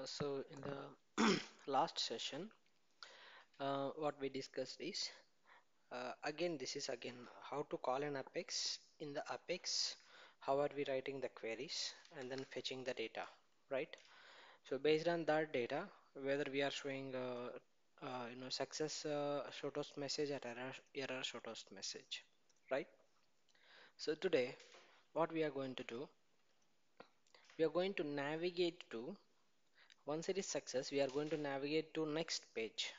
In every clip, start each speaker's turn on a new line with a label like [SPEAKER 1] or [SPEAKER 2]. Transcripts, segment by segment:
[SPEAKER 1] Uh, so in the last session, uh, what we discussed is uh, again this is again how to call an apex. In the apex, how are we writing the queries and then fetching the data, right? So based on that data, whether we are showing uh, uh, you know success uh, show toast message or error error show toast message, right? So today, what we are going to do, we are going to navigate to once it is success, we are going to navigate to next page.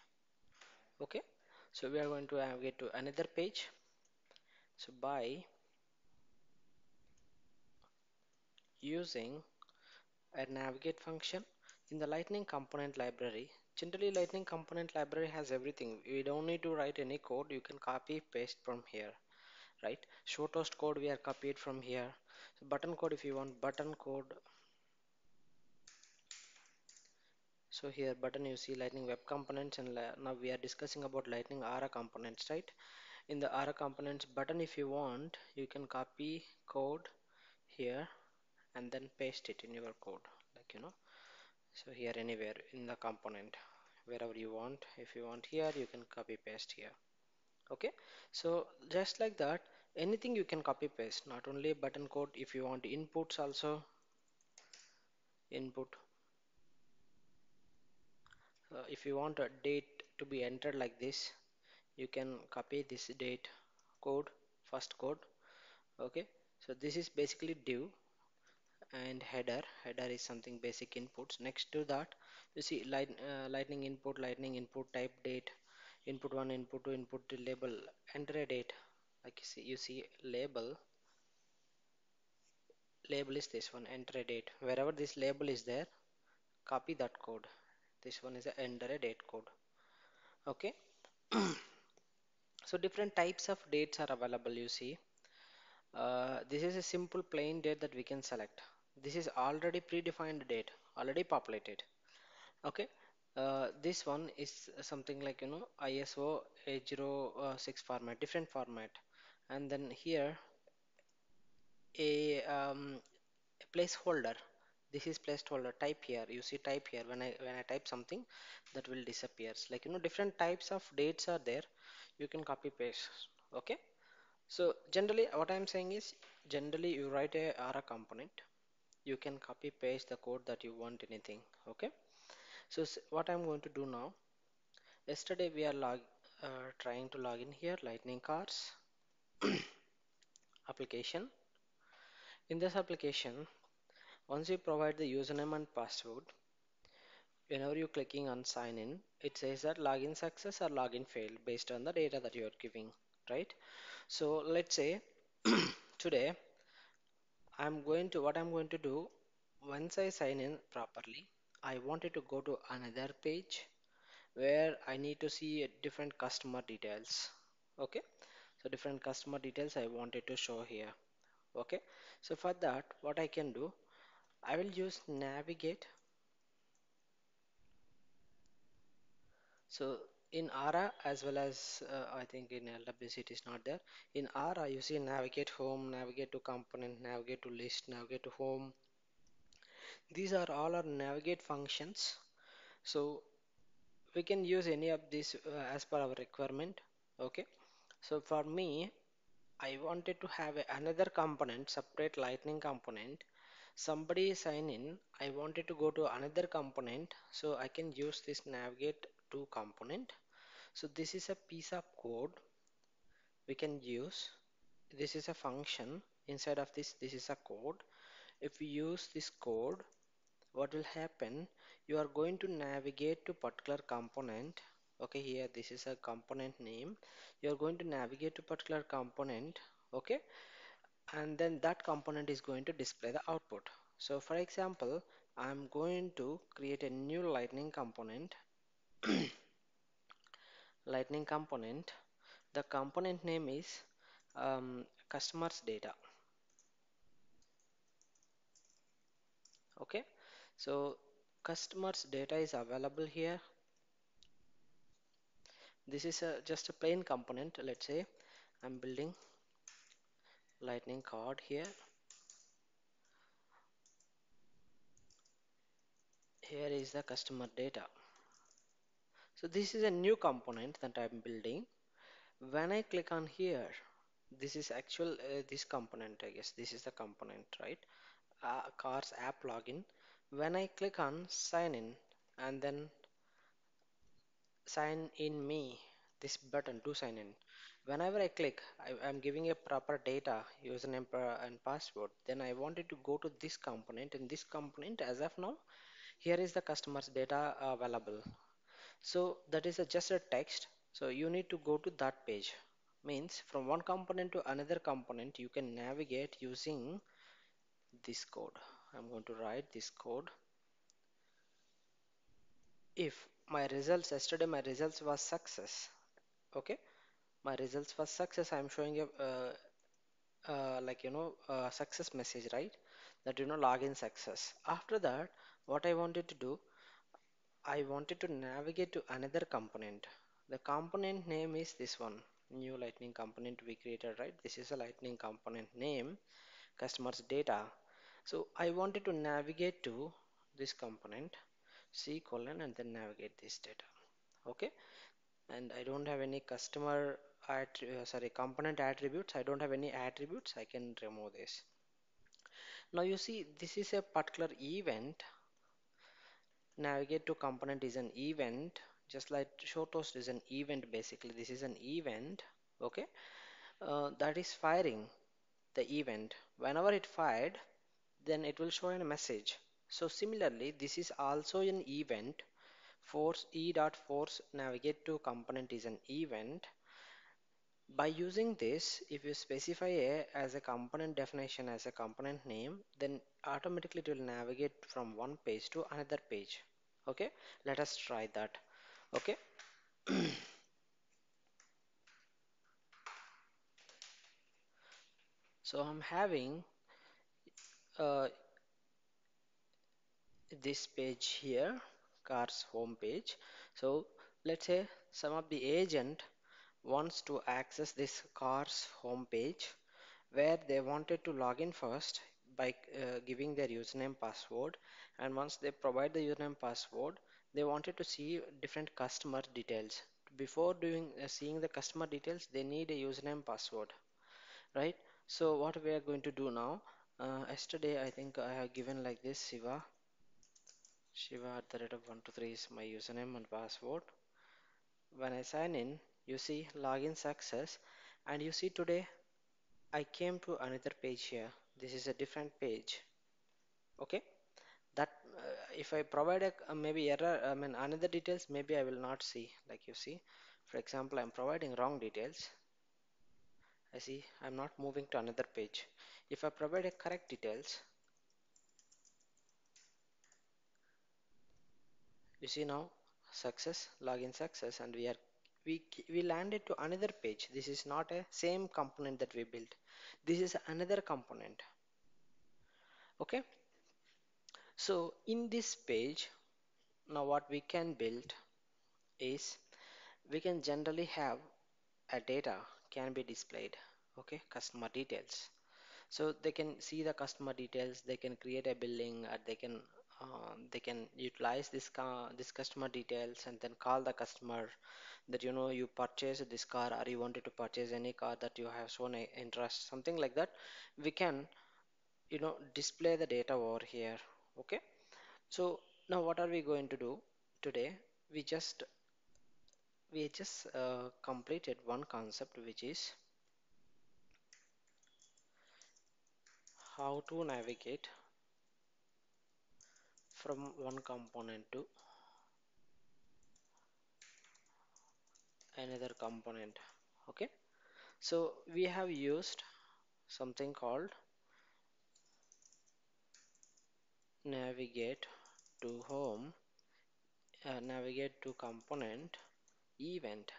[SPEAKER 1] Okay? So we are going to navigate to another page. So by using a navigate function in the lightning component library. Generally lightning component library has everything. We don't need to write any code. You can copy paste from here right? Show toast code we are copied from here. So button code if you want. Button code so here button you see lightning web components and now we are discussing about lightning aura components right? In the aura components button if you want you can copy code here and then paste it in your code like you know. So here anywhere in the component wherever you want. If you want here you can copy paste here okay? So just like that anything you can copy paste not only button code if you want inputs also. Input uh, if you want a date to be entered like this you can copy this date code first code. Okay? So this is basically div and header. Header is something basic inputs. Next to that you see light, uh, lightning input lightning input type date input 1 input 2 input to label enter a date. Like you see you see label. Label is this one enter a date. Wherever this label is there copy that code this one is a enter a date code. Okay? So different types of dates are available you see. Uh, this is a simple plain date that we can select. This is already predefined date already populated. Okay? Uh, this one is something like you know ISO 806 format different format. And then here a, um, a placeholder this is placeholder type here. You see type here. When I when I type something that will disappears. Like you know different types of dates are there. You can copy paste. Okay? So generally what I'm saying is generally you write a Aura component. You can copy paste the code that you want anything. Okay? So what I'm going to do now yesterday we are log uh, trying to log in here lightning cars application. In this application once you provide the username and password whenever you're clicking on sign in it says that login success or login failed based on the data that you are giving right? So let's say today I'm going to what I'm going to do once I sign in properly I wanted to go to another page where I need to see different customer details okay? So different customer details I wanted to show here okay? So for that what I can do I will use navigate. So in Aura as well as uh, I think in LWC it is not there. In Aura you see navigate home navigate to component navigate to list navigate to home. These are all our navigate functions. So we can use any of these uh, as per our requirement okay? So for me I wanted to have another component separate lightning component somebody sign in I wanted to go to another component so I can use this navigate to component. So this is a piece of code we can use. This is a function inside of this this is a code. If we use this code what will happen? You are going to navigate to particular component. Okay here this is a component name. You are going to navigate to particular component. Okay and then that component is going to display the output. So for example I'm going to create a new lightning component. Lightning component. The component name is um, customers data. Okay? So customers data is available here. This is a, just a plain component let's say. I'm building lightning card here. Here is the customer data. So this is a new component that I'm building. When I click on here this is actual uh, this component I guess. This is the component right? Uh, cars app login. When I click on sign in and then sign in me this button to sign in whenever I click I, am giving a proper data username and password then I wanted to go to this component and this component as of now here is the customer's data available. So that is a, just a text. So you need to go to that page. Means from one component to another component you can navigate using this code. I'm going to write this code. If my results yesterday my results was success okay my results was success I'm showing a uh, uh, like you know a success message right? That you know login success. After that what I wanted to do I wanted to navigate to another component. The component name is this one. New lightning component we created right? This is a lightning component name customers data. So I wanted to navigate to this component C colon and then navigate this data. Okay? And I don't have any customer uh, sorry component attributes. I don't have any attributes. I can remove this. Now you see this is a particular event. Navigate to component is an event. Just like show toast is an event basically. This is an event okay? Uh, that is firing the event. Whenever it fired then it will show a message. So similarly this is also an event. Force e dot force navigate to component is an event by using this if you specify a as a component definition as a component name then automatically it will navigate from one page to another page. Okay? Let us try that. Okay? So I'm having uh, this page here cars home page. So let's say some of the agent wants to access this cars home page where they wanted to log in first by uh, giving their username password. And once they provide the username password they wanted to see different customer details. Before doing uh, seeing the customer details they need a username password right? So what we are going to do now uh, yesterday I think I have given like this Shiva. Shiva at the rate of 123 is my username and password. When I sign in you see login success. And you see today I came to another page here. This is a different page. Okay? That uh, if I provide a uh, maybe error I mean another details maybe I will not see. Like you see for example I'm providing wrong details. I see I'm not moving to another page. If I provide a correct details you see now success login success and we are we we landed to another page. This is not a same component that we built. This is another component. Okay? So in this page now what we can build is we can generally have a data can be displayed okay? Customer details. So they can see the customer details they can create a billing or they can uh, they can utilize this car this customer details and then call the customer that you know you purchased this car or you wanted to purchase any car that you have shown interest something like that we can you know display the data over here okay? So now what are we going to do today? We just we just uh, completed one concept which is how to navigate from one component to another component okay? So we have used something called navigate to home uh, navigate to component event.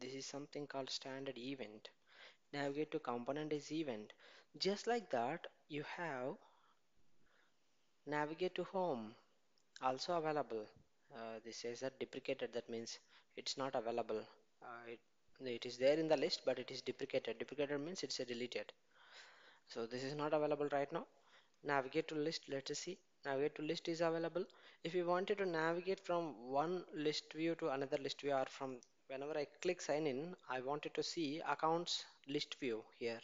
[SPEAKER 1] This is something called standard event. Navigate to component is event. Just like that you have navigate to home also available. Uh, this is a deprecated that means it's not available uh, it, it is there in the list but it is deprecated. Deprecated means it's a deleted. So this is not available right now. Navigate to list let us see. Navigate to list is available. If you wanted to navigate from one list view to another list view or from whenever I click sign in I wanted to see accounts list view here.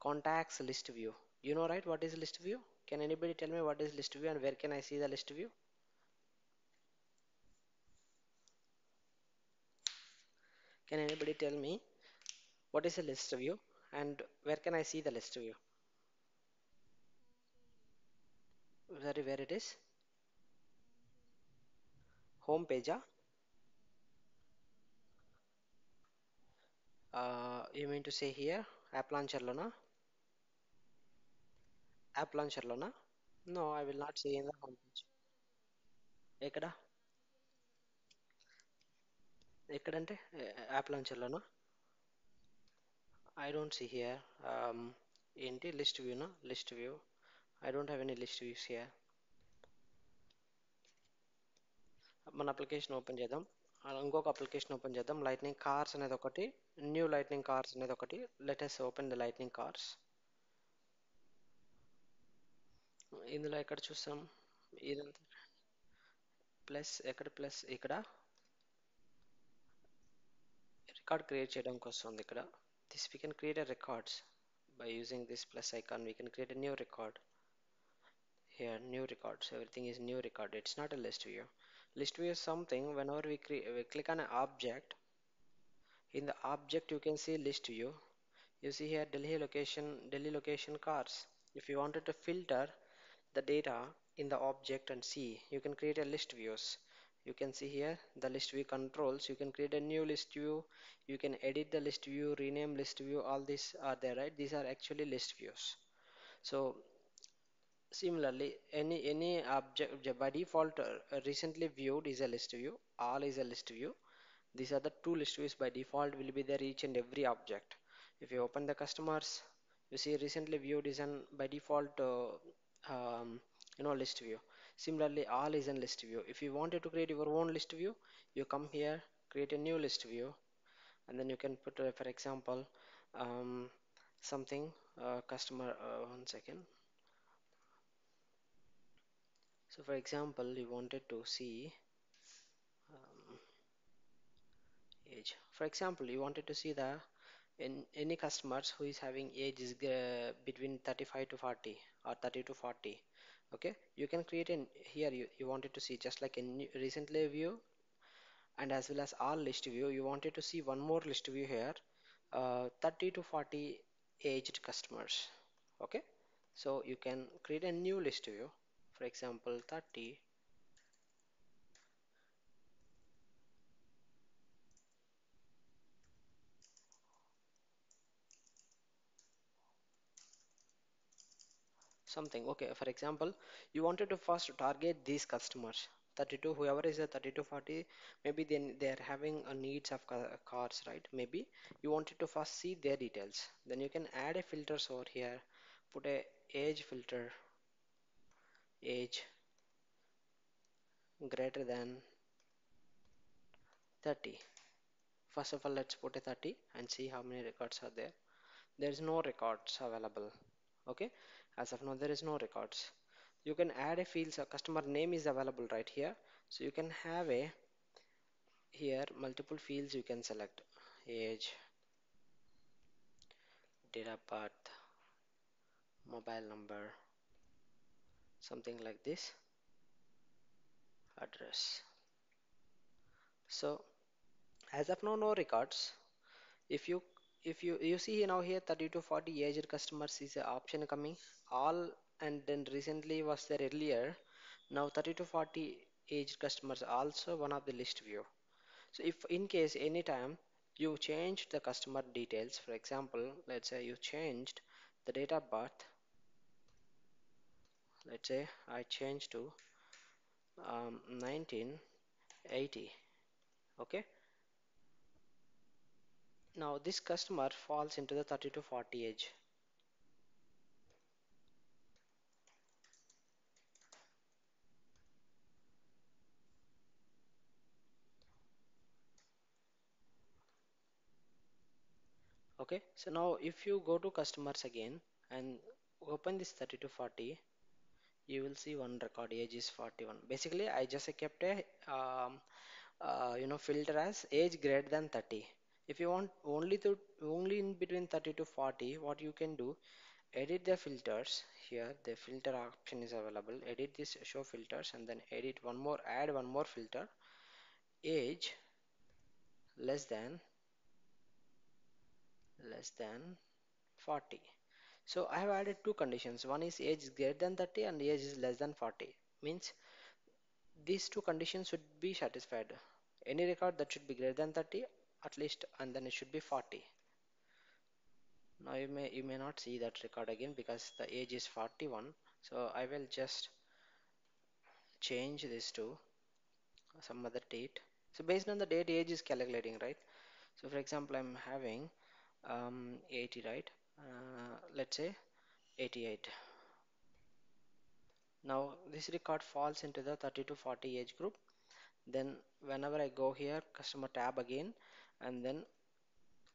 [SPEAKER 1] Contacts list view. You know right? What is list view? Can anybody tell me what is list view and where can I see the list view can anybody tell me what is a list view and where can I see the list view sorry where it is? Home page? Ah? Uh, you mean to say here? App launcher lona app launcher lona no i will not see in the home page. ఎక్కడంటే app లాంచర్లోనా. I don't see here um, ఏంటి? List వ్యూనా list view I don't have any list views here మన application open చేద్దాం. ఇంకొక application open చేద్దాం. Lightning cars అనేది ఒకటి. New lightning cars అనేది ఒకటి. Latest open the lightning cars ఇందులో ఎక్కడ చూస్తాం? ఇదంతా. ప్లస్ ఎక్కడ ప్లస్ ఇక్కడ. రికార్డ్ క్రియేట్ చేయడానికి వస్తుంది ఇక్కడ this we can create a records by using this plus icon we can create a new record here new records everything is new record it's not a list view list view is something whenever we, cre- we click on an object in the object you can see list view you see here Delhi location Delhi location cars if you wanted to filter the data in the object and see you can create a list views you can see here the list view controls. You can create a new list view. You can edit the list view rename list view. All these are there right? These are actually list views. So similarly any any object by default uh, recently viewed is a list view. All is a list view. These are the two list views. By default will be there each and every object. If you open the customers you see recently viewed is an by default uh, um, you know list view similarly all is in list view. If you wanted to create your own list view you come here create a new list view and then you can put uh, for example um, something uh, customer uh, one second. So for example you wanted to see um, age. For example you wanted to see the in any customers who is having age is uh, between 35 to 40 or 30 to 40 okay? You can create in here you, you wanted to see just like new, recently view and as well as all list view you wanted to see one more list view here uh, 30 to 40 aged customers. Okay? So you can create a new list view. For example 30 something. Okay for example you wanted to first target these customers 32 whoever is a 30 to 40 maybe then they are having a needs of cars right? Maybe you wanted to first see their details. Then you can add a filters over here put a age filter age greater than 30 first of all let's put a 30 and see how many records are there. There is no records available okay as of now there is no records. You can add a field so customer name is available right here. So you can have a here multiple fields you can select. Age date of birth mobile number something like this address. So as of now no records. If you if you you see now here 30 to 40 aged customers is a option coming. All and then recently was there earlier. Now 30 to 40 aged customers also one of the list view. So if in case anytime you changed the customer details for example let's say you changed the date of birth. Let's say I changed to um, 1980 okay now this customer falls into the 30 to 40 age. Okay so now if you go to customers again and open this 30 to 40 you will see one record. Age is 41 basically I just kept a um, uh, you know filter as age greater than 30 if you want only to only in between 30 to 40 what you can do edit the filters here. The filter option is available. Edit this show filters and then edit one more add one more filter. Age less than less than 40 so I have added two conditions. One is age is greater than 30 and age is less than 40 means these two conditions should be satisfied. Any record that should be greater than 30 at least and then it should be 40 now you may you may not see that record again because the age is 41 so I will just change this to some other date. So based on the date age is calculating right? So for example I'm having um, 80 right? Uh, let's say 88 now this record falls into the 30 to 40 age group. Then whenever I go here customer tab again and then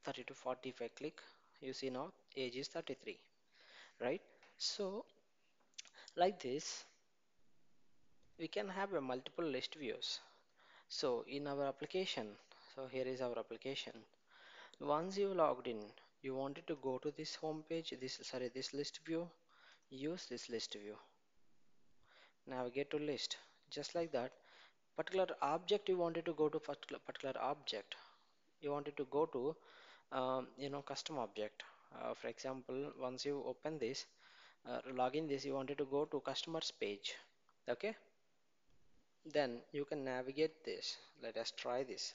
[SPEAKER 1] 30 to 40 if I click you see now age is 33 right? So like this we can have a multiple list views. So in our application so here is our application. Once you logged in you wanted to go to this home page this sorry this list view use this list view. Navigate to list just like that. Particular object you wanted to go to particular, object you wanted to go to um, you know custom object. Uh, for example once you open this uh, log in this you wanted to go to customers page. Okay? Then you can navigate this. Let us try this.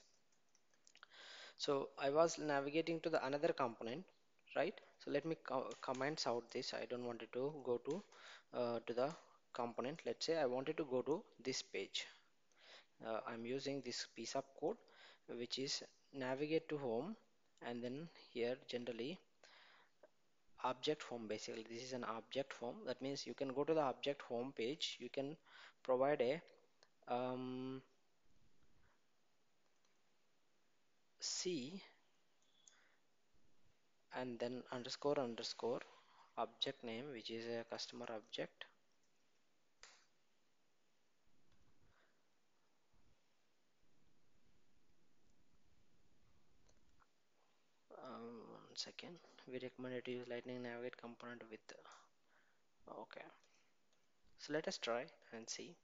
[SPEAKER 1] So I was navigating to the another component right? So let me co comments out this. I don't want it to go to uh, to the component. Let's say I wanted to go to this page. Uh, I'm using this piece of code which is navigate to home and then here generally object home basically. This is an object form. That means you can go to the object home page. You can provide a um, C and then underscore underscore object name which is a customer object um, one second. We recommend to use lightning navigate component with uh, okay. So let us try and see.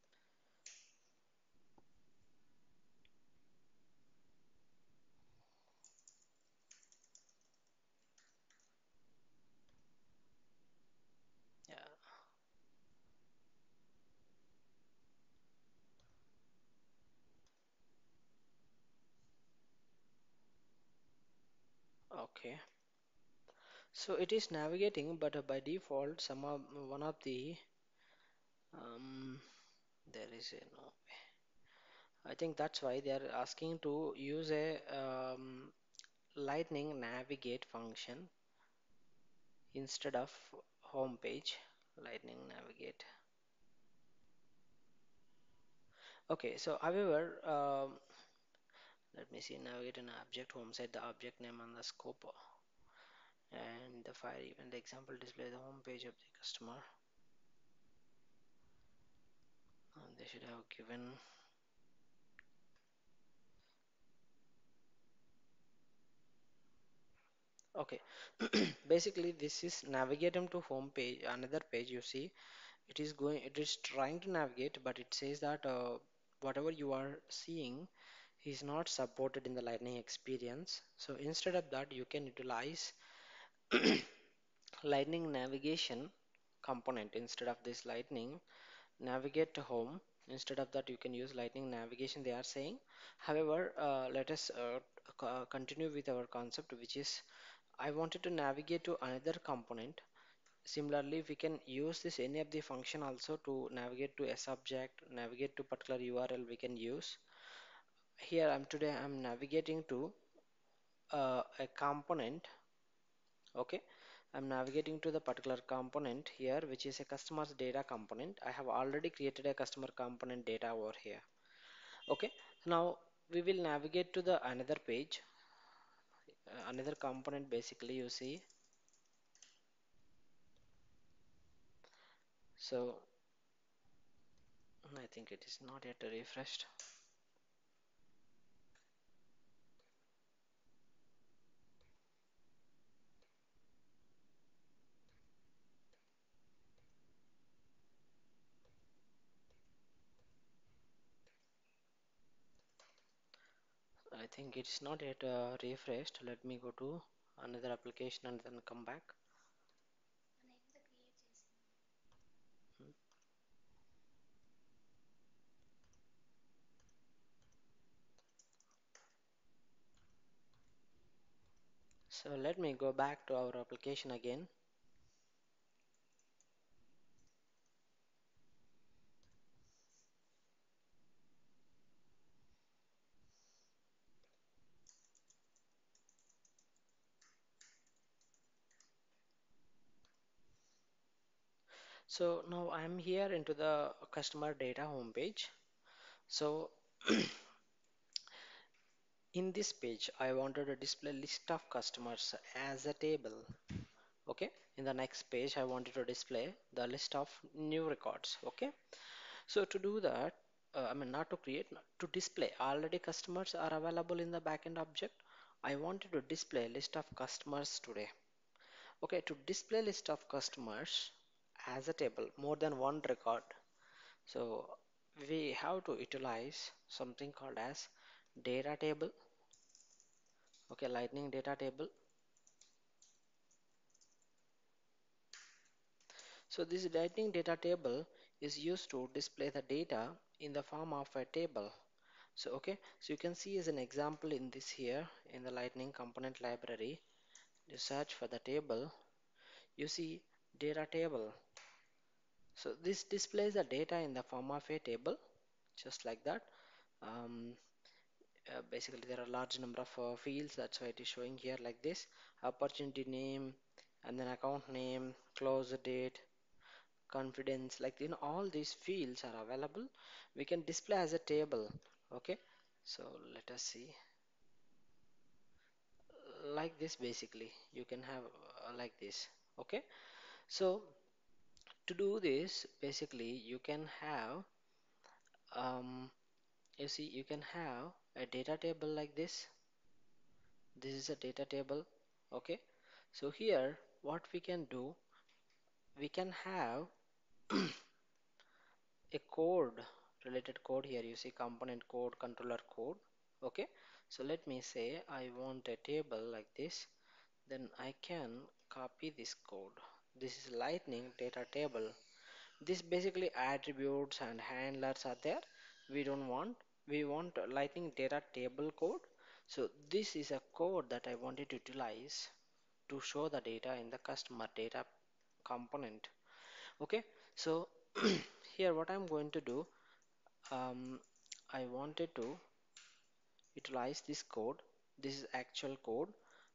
[SPEAKER 1] Okay so it is navigating but uh, by default some of one of the um, there is a no I think that's why they are asking to use a um, lightning navigate function instead of home page lightning navigate. Okay so however um, let me see navigate an object home set the object name and the scope and the fire event example display the home page of the customer. And they should have given okay. Basically this is navigate them to home page another page you see. It is going it is trying to navigate but it says that uh, whatever you are seeing is not supported in the lightning experience. So instead of that you can utilize lightning navigation component. Instead of this lightning navigate to home. Instead of that you can use lightning navigation they are saying. However uh, let us uh, continue with our concept which is I wanted to navigate to another component. Similarly we can use this any of the function also to navigate to a subject navigate to particular URL we can use. Here I'm today I'm navigating to uh, a component okay. I'm navigating to the particular component here which is a customer's data component. I have already created a customer component data over here. Okay. Now we will navigate to the another page. Uh, another component basically you see. So I think it is not yet refreshed. I think it is not yet uh, refreshed. Let me go to another application and then come back. Hmm. So let me go back to our application again. So now I'm here into the customer data homepage. So in this page, I wanted to display list of customers as a table. Okay. In the next page, I wanted to display the list of new records. Okay. So to do that, uh, I mean not to create, to display already customers are available in the backend object. I wanted to display list of customers today. Okay, to display list of customers as a table, more than one record. So we have to utilize something called as data table. Okay, lightning data table. So this lightning data table is used to display the data in the form of a table. So okay, so you can see as an example in this here in the lightning component library, you search for the table, you see data table. So this displays the data in the form of a table, just like that. Um, uh, basically there are large number of uh, fields. That's why it is showing here like this. Opportunity name and then account name close date confidence. Like you know all these fields are available. We can display as a table okay? So let us see. Like this basically. You can have uh, like this okay? So to do this basically you can have um, you see you can have a data table like this. This is a data table okay? So here what we can do we can have a code related code here. You see component code controller code okay? So let me say I want a table like this. Then I can copy this code this is lightning data table. This basically attributes and handlers are there. We don't want we want lightning data table code. So this is a code that I wanted to utilize to show the data in the customer data component. Okay so here what I'm going to do um, I wanted to utilize this code. This is actual code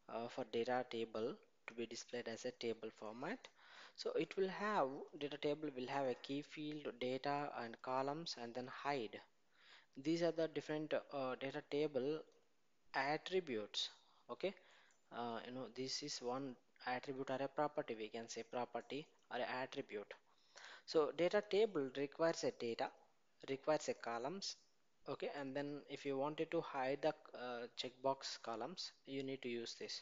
[SPEAKER 1] uh, for data table to be displayed as a table format. So it will have data table will have a key field data and columns and then hide. These are the different uh, data table attributes okay? Uh, you know this is one attribute or a property we can say property or attribute. So data table requires a data requires a columns okay? And then if you wanted to hide the uh, checkbox columns you need to use this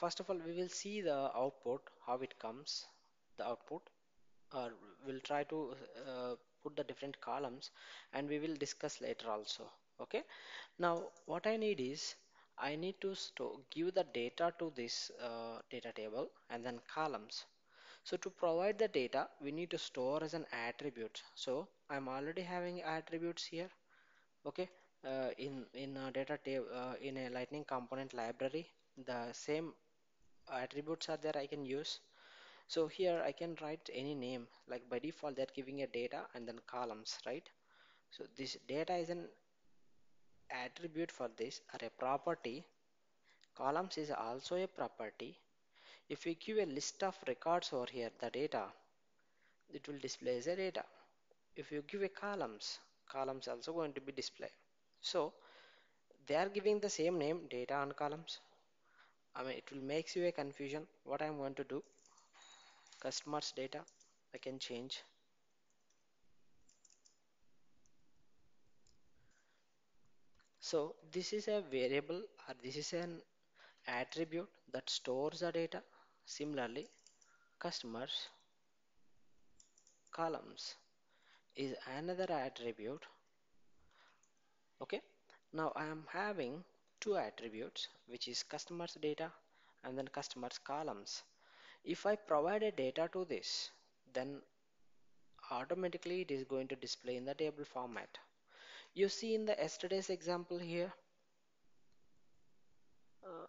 [SPEAKER 1] first of all we will see the output how it comes the output or we'll try to uh, put the different columns and we will discuss later also okay? Now what I need is I need to give the data to this uh, data table and then columns. So to provide the data we need to store as an attribute. So I'm already having attributes here okay? Uh, in in a data table uh, in a lightning component library the same attributes are there I can use. So here I can write any name like by default they're giving a data and then columns right? So this data is an attribute for this or a property. Columns is also a property. If we give a list of records over here the data it will display as a data. If you give a columns columns also going to be displayed so they are giving the same name data and columns I mean it will makes you a confusion what I'm going to do. Customers data I can change. So this is a variable or this is an attribute that stores the data. Similarly customers columns is another attribute. Okay? Now I am having two attributes which is customers data and then customers columns. If I provide a data to this then automatically it is going to display in the table format. You see in the yesterday's example here uh,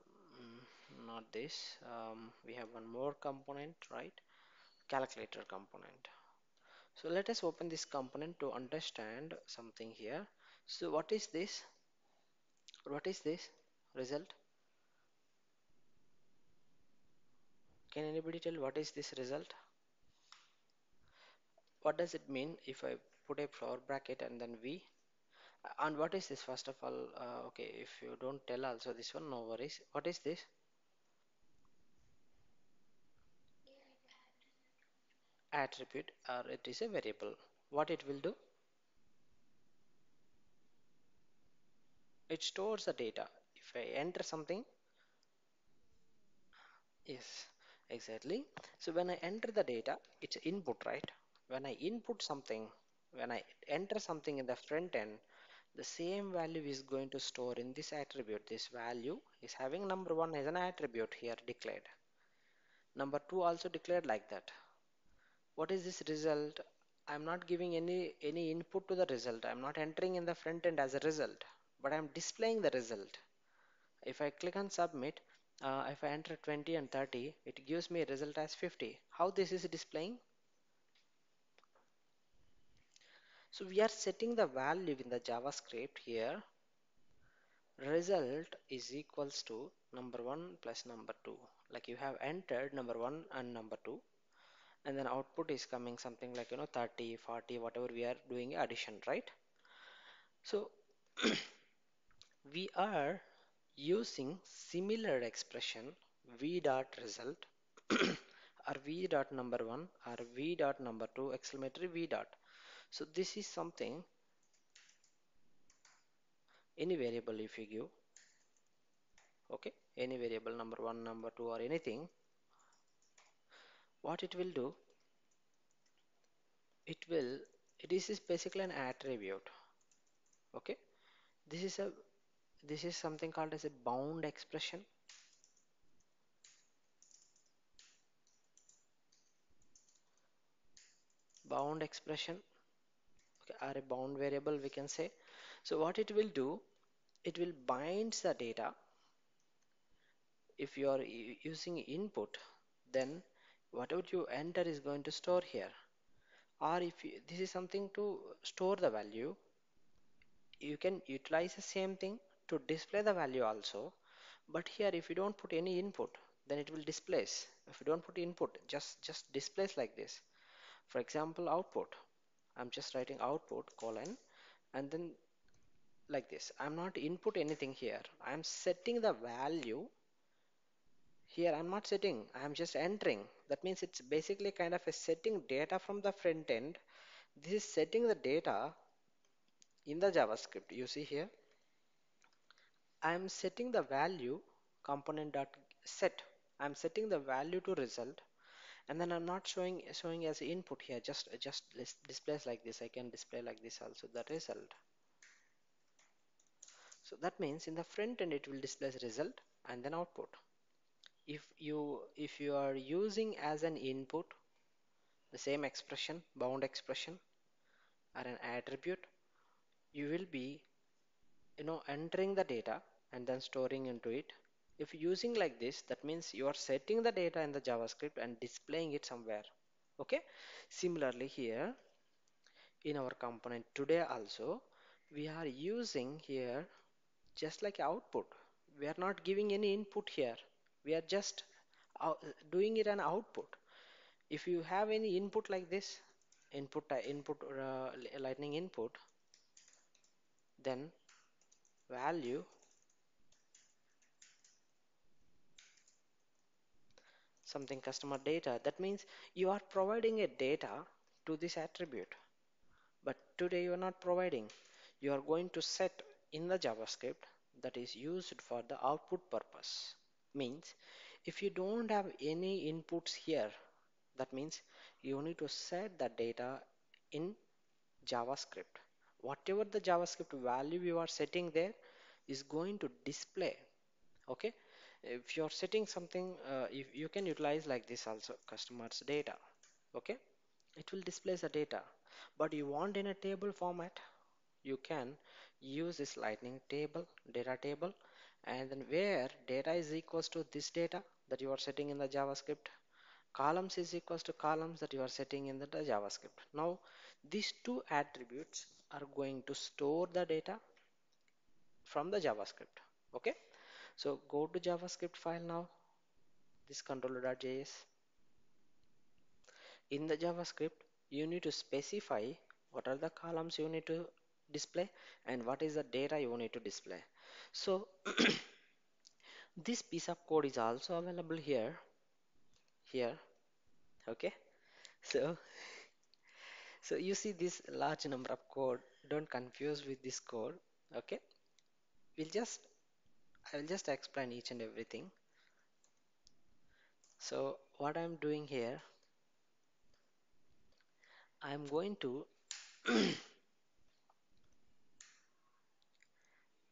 [SPEAKER 1] not this um, we have one more component right? Calculator component. So let us open this component to understand something here. So what is this what is this result? Can anybody tell what is this result? What does it mean if I put a flower bracket and then V? And what is this first of all? Uh, okay if you don't tell also this one no worries. What is this? Attribute or it is a variable. What it will do it stores the data. If I enter something yes exactly. So when I enter the data it's input right? When I input something when I enter something in the front end the same value is going to store in this attribute. This value is having number one as an attribute here declared. Number two also declared like that. What is this result? I'm not giving any any input to the result. I'm not entering in the front end as a result but I'm displaying the result. If I click on submit uh, if I enter 20 and 30 it gives me a result as 50 how this is displaying? So we are setting the value in the JavaScript here. Result is equals to number 1 plus number 2 like you have entered number 1 and number 2 and then output is coming something like you know 30 40 whatever we are doing addition right? So we are using similar expression v dot result or v dot number 1 or v dot number 2 exclamatory v dot. So this is something any variable if you give okay any variable number 1 number 2 or anything what it will do it will it is basically an attribute okay. This is a this is something called as a bound expression. Bound expression okay, or a bound variable we can say. So what it will do it will binds the data. If you are using input then whatever you enter is going to store here. Or if you, this is something to store the value you can utilize the same thing to display the value also but here if you don't put any input then it will displace. If you don't put input just just displays like this. For example output. I'm just writing output colon and then like this. I'm not input anything here. I'm setting the value here. I'm not setting. I'm just entering. That means it's basically kind of a setting data from the front end. This is setting the data in the JavaScript. You see here I'm setting the value component dot set. I'm setting the value to result and then I'm not showing showing as input here just just displays like this I can display like this also the result. So that means in the front end it will display result and then output. If you if you are using as an input the same expression bound expression or an attribute you will be you know entering the data and then storing into it. If using like this that means you are setting the data in the javascript and displaying it somewhere. Okay? Similarly here in our component today also we are using here just like output. We are not giving any input here. We are just doing it an output. If you have any input like this input uh, input uh, lightning input then value something customer data. That means you are providing a data to this attribute but today you are not providing. You are going to set in the javascript that is used for the output purpose. Means if you don't have any inputs here that means you need to set the data in javascript. Whatever the javascript value you are setting there is going to display okay if you're setting something uh, if you can utilize like this also customers data okay? It will display the data. But you want in a table format you can use this lightning table data table and then where data is equals to this data that you are setting in the javascript columns is equals to columns that you are setting in the, the javascript. Now these two attributes are going to store the data from the javascript okay so go to javascript file now. This controller.js in the javascript you need to specify what are the columns you need to display and what is the data you need to display. So this piece of code is also available here. Here. Okay. So so you see this large number of code. Don't confuse with this code. Okay. We'll just I will just explain each and everything. So what I'm doing here I'm going to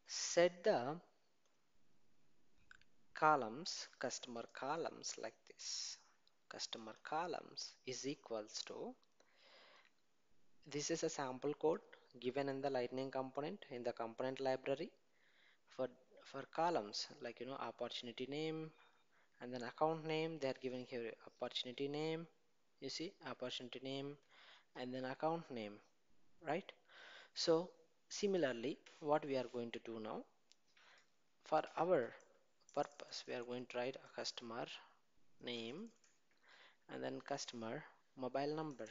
[SPEAKER 1] set the columns customer columns like this. Customer columns is equals to this is a sample code given in the lightning component in the component library for for columns like you know opportunity name and then account name they are giving here opportunity name you see opportunity name and then account name right? So similarly what we are going to do now for our purpose we are going to write a customer name and then customer mobile number.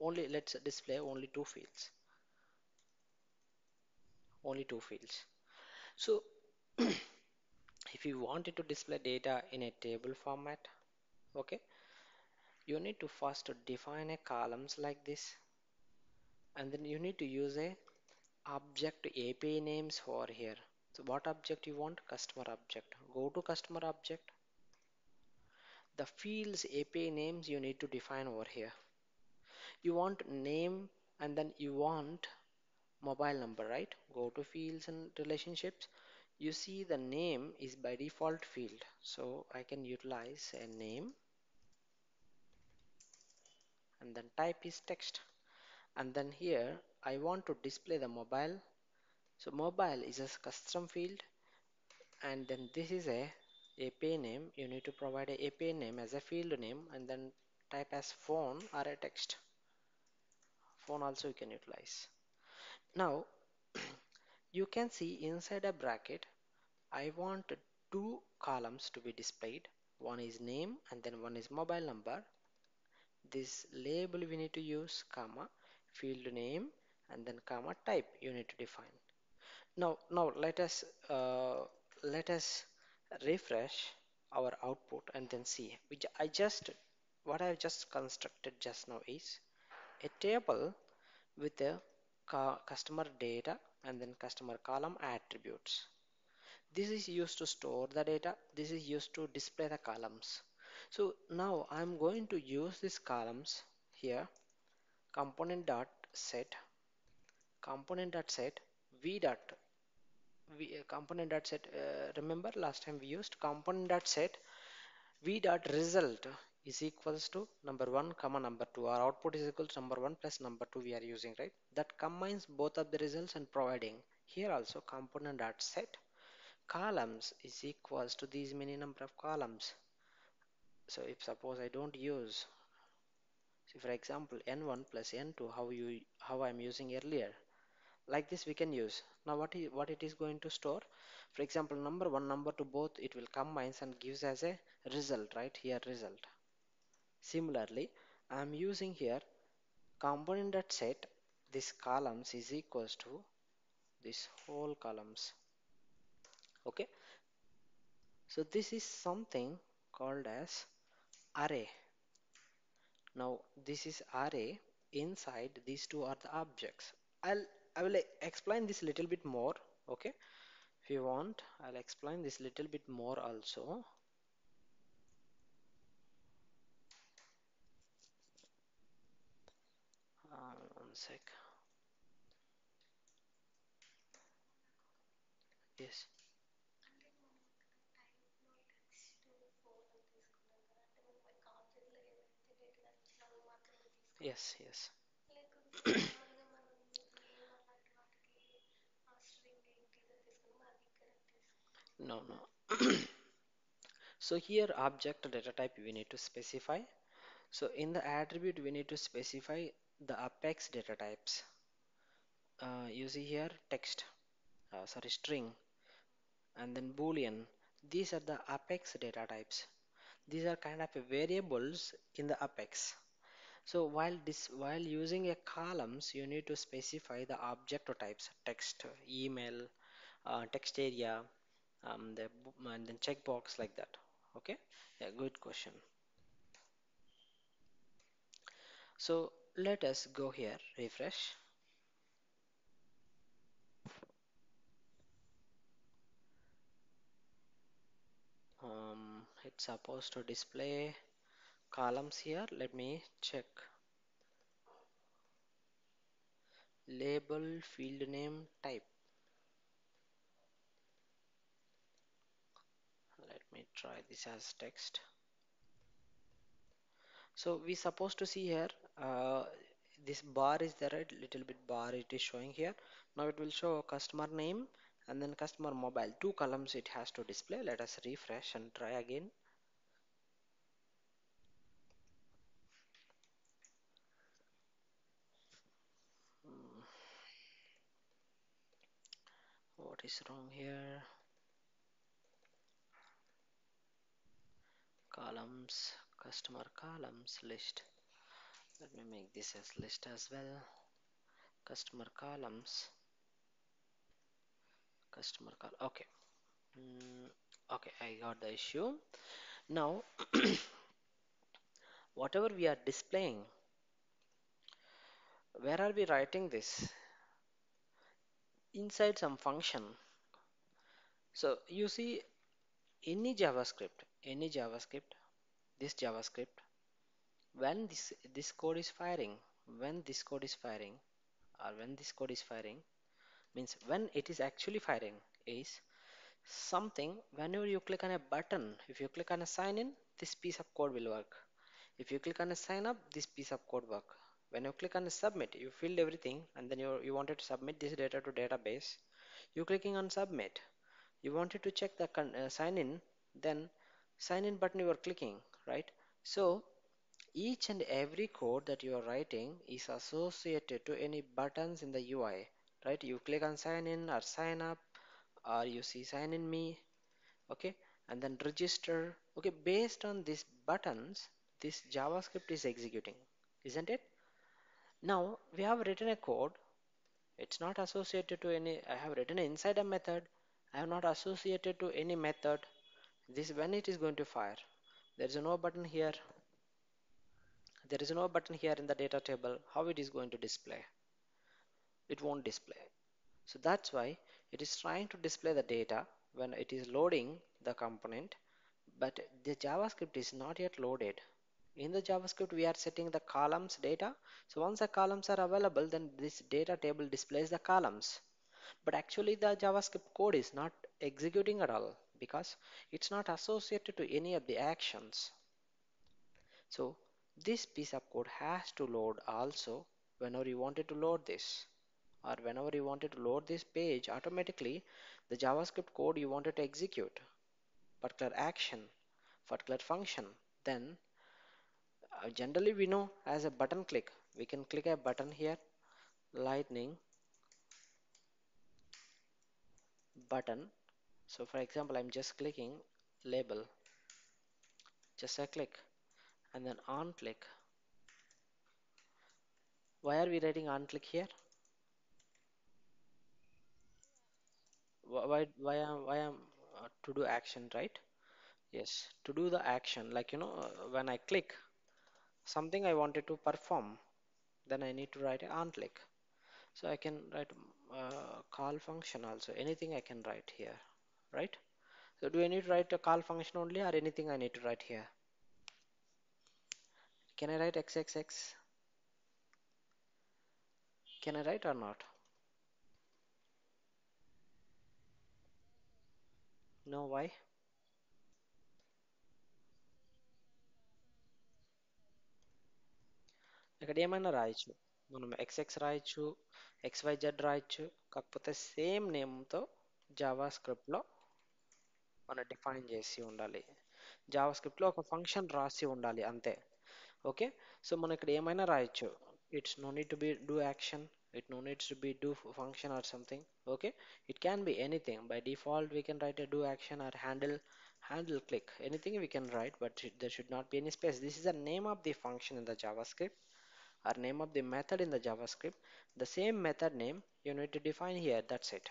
[SPEAKER 1] Only let's display only two fields. Only two fields so if you wanted to display data in a table format okay you need to first define a columns like this and then you need to use a object API names for here. So what object you want? Customer object. Go to customer object. The fields API names you need to define over here. You want name and then you want mobile number right? Go to fields and relationships. You see the name is by default field. So I can utilize a name. And then type is text. And then here I want to display the mobile. So mobile is a custom field. And then this is a API name. You need to provide a API name as a field name and then type as phone or a text. Phone also you can utilize now you can see inside a bracket I want two columns to be displayed. One is name and then one is mobile number. This label we need to use comma field name and then comma type you need to define. Now now let us uh, let us refresh our output and then see. Which I just what I have just constructed just now is a table with a customer data and then customer column attributes. This is used to store the data. This is used to display the columns. So now I'm going to use these columns here. Component dot set. Component dot set. V dot. V uh, component dot set uh, remember last time we used component dot set. V dot result is equals to number one comma number two. Our output is equal to number one plus number two we are using right? That combines both of the results and providing. Here also component dot set. Columns is equals to these many number of columns. So if suppose I don't use so for example n1 plus n2 how you how I'm using earlier. Like this we can use. Now what is what it is going to store? For example number one number two both it will combines and gives as a result right? Here result similarly I'm using here component set. This columns is equals to this whole columns. Okay? So this is something called as array. Now this is array. Inside these two are the objects. I'll I will explain this little bit more. Okay, if you want, I'll explain this little bit more also. Uh, one sec. Yes, yes, yes. No, no. So here object data type we need to specify. So in the attribute we need to specify the apex data types. Uh, you see here text, uh, sorry string, and then boolean. These are the apex data types. These are kind of variables in the apex. So while this while using a columns, you need to specify the object types: text, email, uh, text area, um, the and then checkbox like that. Okay, yeah, good question. So let us go here, refresh. Um, it's supposed to display columns here. Let me check. Label, field name, type. Let me try this as text. So we supposed to see here, uh, this bar is there, right? Little bit bar it is showing here. Now it will show customer name and then customer mobile. Two columns it has to display. Let us refresh and try again. Hmm, what is wrong here? Columns, customer columns list. Let me make this as list as well. Customer columns, customer call. Okay. Mm, okay, I got the issue. Now, whatever we are displaying, where are we writing this? Inside some function. So you see any JavaScript, any JavaScript, this JavaScript, when this this code is firing, when this code is firing, or when this code is firing, means when it is actually firing is something whenever you click on a button, if you click on a sign in, this piece of code will work. If you click on a sign up, this piece of code work. When you click on a submit, you filled everything and then you, you wanted to submit this data to database. You clicking on submit. You wanted to check the uh, sign in, then sign in button you are clicking, right? So each and every code that you are writing is associated to any buttons in the UI, right? You click on sign in or sign up or you see sign in me, okay? And then register, okay? Based on these buttons, this JavaScript is executing, isn't it? Now we have written a code. It's not associated to any, I have written inside a method. I have not associated to any method. This when it is going to fire. There is no button here. There is no button here in the data table. How it is going to display? It won't display. So that's why it is trying to display the data when it is loading the component, but the JavaScript is not yet loaded. In the JavaScript, we are setting the columns data. So once the columns are available, then this data table displays the columns. But actually the JavaScript code is not executing at all because it's not associated to any of the actions. So this piece of code has to load also whenever you wanted to load this. Or whenever you wanted to load this page automatically the JavaScript code you wanted to execute. Particular action particular function. Then uh, generally we know as a button click. We can click a button here lightning button. So for example I'm just clicking label. Just a click and then on click. Why are we writing on click here? Why why am why am uh, to do action right? Yes to do the action. Like you know uh, when I click something I wanted to perform then I need to write on click. So I can write uh, call function also. Anything I can write here right? So do I need to write a call function only or anything I need to write here can I write xxx can I write or not? No why? ఇక్కడ ఏమైనా రాయొచ్చు. మనం XX రాయొచ్చు XYZ రాయొచ్చు కాకపోతే same నేమ్తో Java స్క్రిప్ట్లో మనం define చేసి ఉండాలి. జావా స్క్రిప్ట్లో ఒక ఫంక్షన్ రాసి ఉండాలి అంతే. ఓకే సో మనం ఇక్కడ ఏమైనా రాయొచ్చు it's no need to be do action it no needs to be do function or something okay it can be anything by default we can write a do action are handle handle click anything we can write but there should not be any space this is the name of the function in the javascript or name of the method in the javascript the same method name you need to define here that's it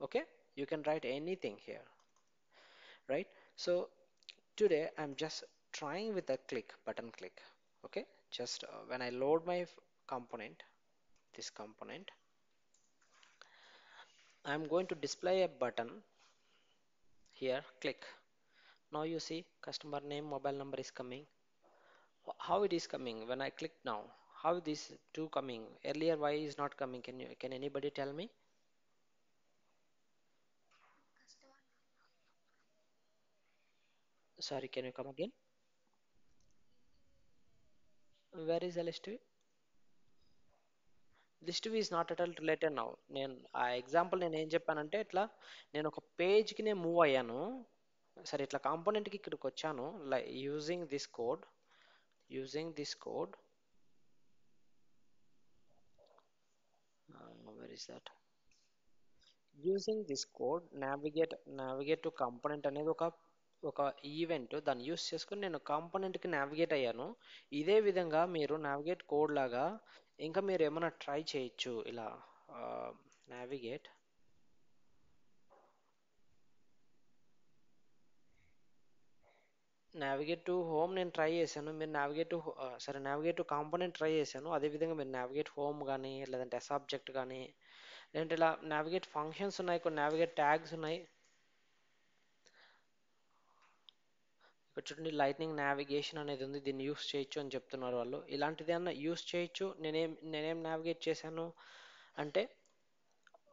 [SPEAKER 1] okay you can write anything here right so today i'm just trying with a click button click okay? Just uh, when i load my component this component i'm going to display a button here click. Now you see customer name mobile number is coming. How it is coming? When i click now how this two coming? Earlier why is not coming? Can you can anybody tell me? Sorry can you come again where is the list view not at all related now నేను ఆ example నేను ఏం చెప్పానంటే ఇట్లా నేను ఒక పేజ్కి నేను move అయ్యాను. సరే ఇట్లా కాంపోనెంట్కి ఇక్కడికి వచ్చాను. Like using this code using this code where is that? Using this code navigate navigate to component అనేది ఒక ఒక ఈవెంట్ దాన్ని యూస్ చేసుకుని నేను కాంపోనెంట్కి నావిగేట్ అయ్యాను. ఇదే విధంగా మీరు నావిగేట్ కోడ్ లాగా ఇంకా మీరు ఏమైనా ట్రై చేయొచ్చు. ఇలా నావిగేట్ నావిగేట్ టు హోమ్ నేను ట్రై చేశాను. మీరు నావిగేట్ టు సరే నావిగేట్ టు కాంపోనెంట్ ట్రై చేశాను. అదేవిధంగా మీరు నావిగేట్ హోమ్ కానీ లేదంటే ఎస్ ఆబ్జెక్ట్ కానీ లేదంటే ఇలా నావిగేట్ ఫంక్షన్స్ ఉన్నాయి. కొన్ని నావిగేట్ ట్యాగ్స్ ఉన్నాయి. ఇక్కడ చూడండి లైట్నింగ్ నావిగేషన్ అనేది ఉంది దీన్ని యూస్ చేయొచ్చు అని చెప్తున్నారు వాళ్ళు. ఇలాంటిది అన్న యూస్ చేయొచ్చు? నేనేం నేనేం నావిగేట్ చేశాను అంటే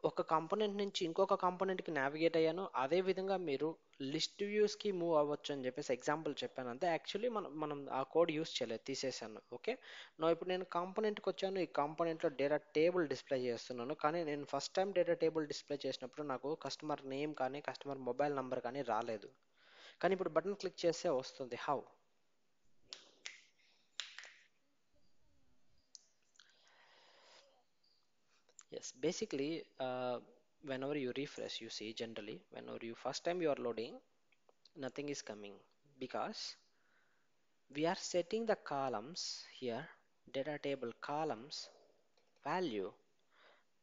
[SPEAKER 1] ఒక కాంపోనెంట్ నుంచి ఇంకొక కాంపోనెంట్కి నావిగేట్ అయ్యాను. అదే విధంగా మీరు లిస్ట్ వ్యూస్కి మూవ్ అవ్వచ్చు అని చెప్పేసి ఎగ్జాంపుల్ చెప్పాను. అంతే యాక్చువల్లీ మనం మనం ఆ కోడ్ యూస్ చేయలేదు తీసేసాను ఓకే నో ఇప్పుడు నేను కాంపోనెంట్కి వచ్చాను. ఈ కాంపోనెంట్లో డేటా టేబుల్ డిస్ప్లే చేస్తున్నాను. కానీ నేను first time data table display చేసినప్పుడు నాకు కస్టమర్ నేమ్ కానీ కస్టమర్ మొబైల్ నెంబర్ కానీ రాలేదు. కానీ ఇప్పుడు బటన్ క్లిక్ చేస్తే వస్తుంది how yes basically uh, whenever you refresh you see generally whenever you first time you are loading nothing is coming because we are setting the columns here data table columns value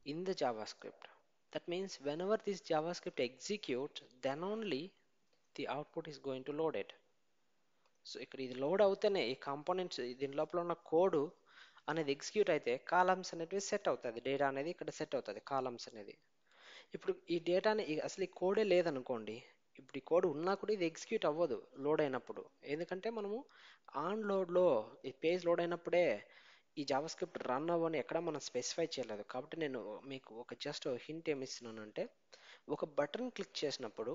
[SPEAKER 1] in the javascript that means whenever this javascript execute then only the output is going to load it. So ఇక్కడ ఇది load అవుతేనే ఈ components దీని లోపల ఉన్న code అనేది execute అయితే columns అనేటివి set అవుతుంది డేటా అనేది ఇక్కడ సెట్ అవుతుంది కాలమ్స్ అనేది. ఇప్పుడు ఈ డేటాని అసలు ఈ కోడే లేదనుకోండి ఇప్పుడు ఈ కోడ్ ఉన్నా కూడా ఇది ఎగ్జిక్యూట్ అవ్వదు లోడ్ అయినప్పుడు. ఎందుకంటే మనము ఆన్ లోడ్లో ఈ పేజ్ లోడ్ అయినప్పుడే ఈ జావా స్క్రిప్ట్ రన్ అవ్వని ఎక్కడ మనం స్పెసిఫై చేయలేదు. కాబట్టి నేను మీకు ఒక జస్ట్ హింట్ ఏమి ఇస్తున్నానంటే ఒక బటన్ క్లిక్ చేసినప్పుడు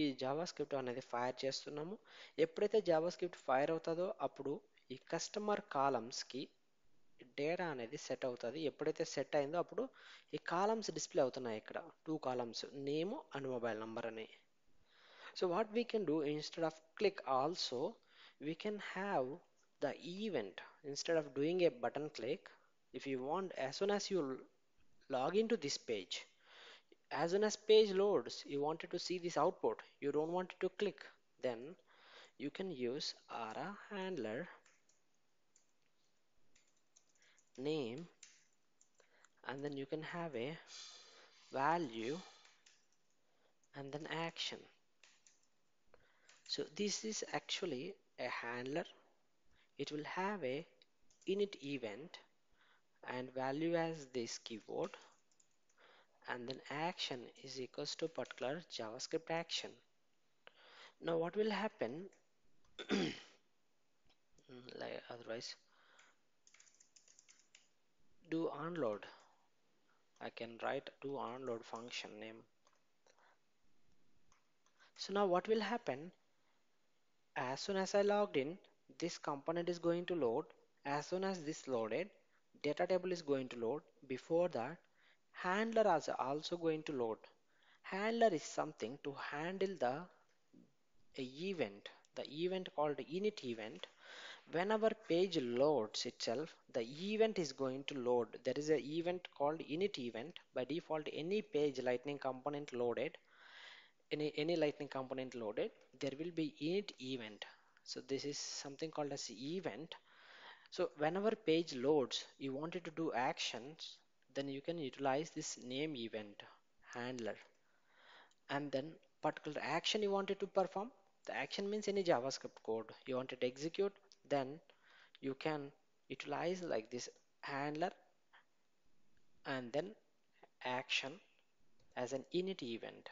[SPEAKER 1] ఈ జావా స్క్రిప్ట్ అనేది ఫైర్ చేస్తున్నాము. ఎప్పుడైతే జావా స్క్రిప్ట్ ఫైర్ అవుతుందో అప్పుడు ఈ కస్టమర్ కాలమ్స్కి డేటా అనేది సెట్ అవుతుంది. ఎప్పుడైతే సెట్ అయిందో అప్పుడు ఈ కాలమ్స్ డిస్ప్లే అవుతున్నాయి ఇక్కడ. Two columns name and mobile number అని. So what we can do instead of click also we can have the event. Instead of doing a button click if you want as soon as you log into this page as soon as page loads you wanted to see this output. You don't want to click. Then you can use aura handler name and then you can have a value and then action. So this is actually a handler. It will have a init event and value as this keyword and then action is equals to particular javascript action. Now what will happen? Like otherwise do onload. I can write do onload function name. So now what will happen? As soon as I logged in this component is going to load. As soon as this loaded data table is going to load. Before that handler is also going to load. Handler is something to handle the event the event called init event. Whenever page loads itself the event is going to load. There is an event called init event. By default any page lightning component loaded any any lightning component loaded there will be init event. So this is something called as event. So whenever page loads you wanted to do actions then you can utilize this name event handler. And then particular action you wanted to perform the action means any javascript code you wanted to execute then you can utilize like this handler and then action as an init event.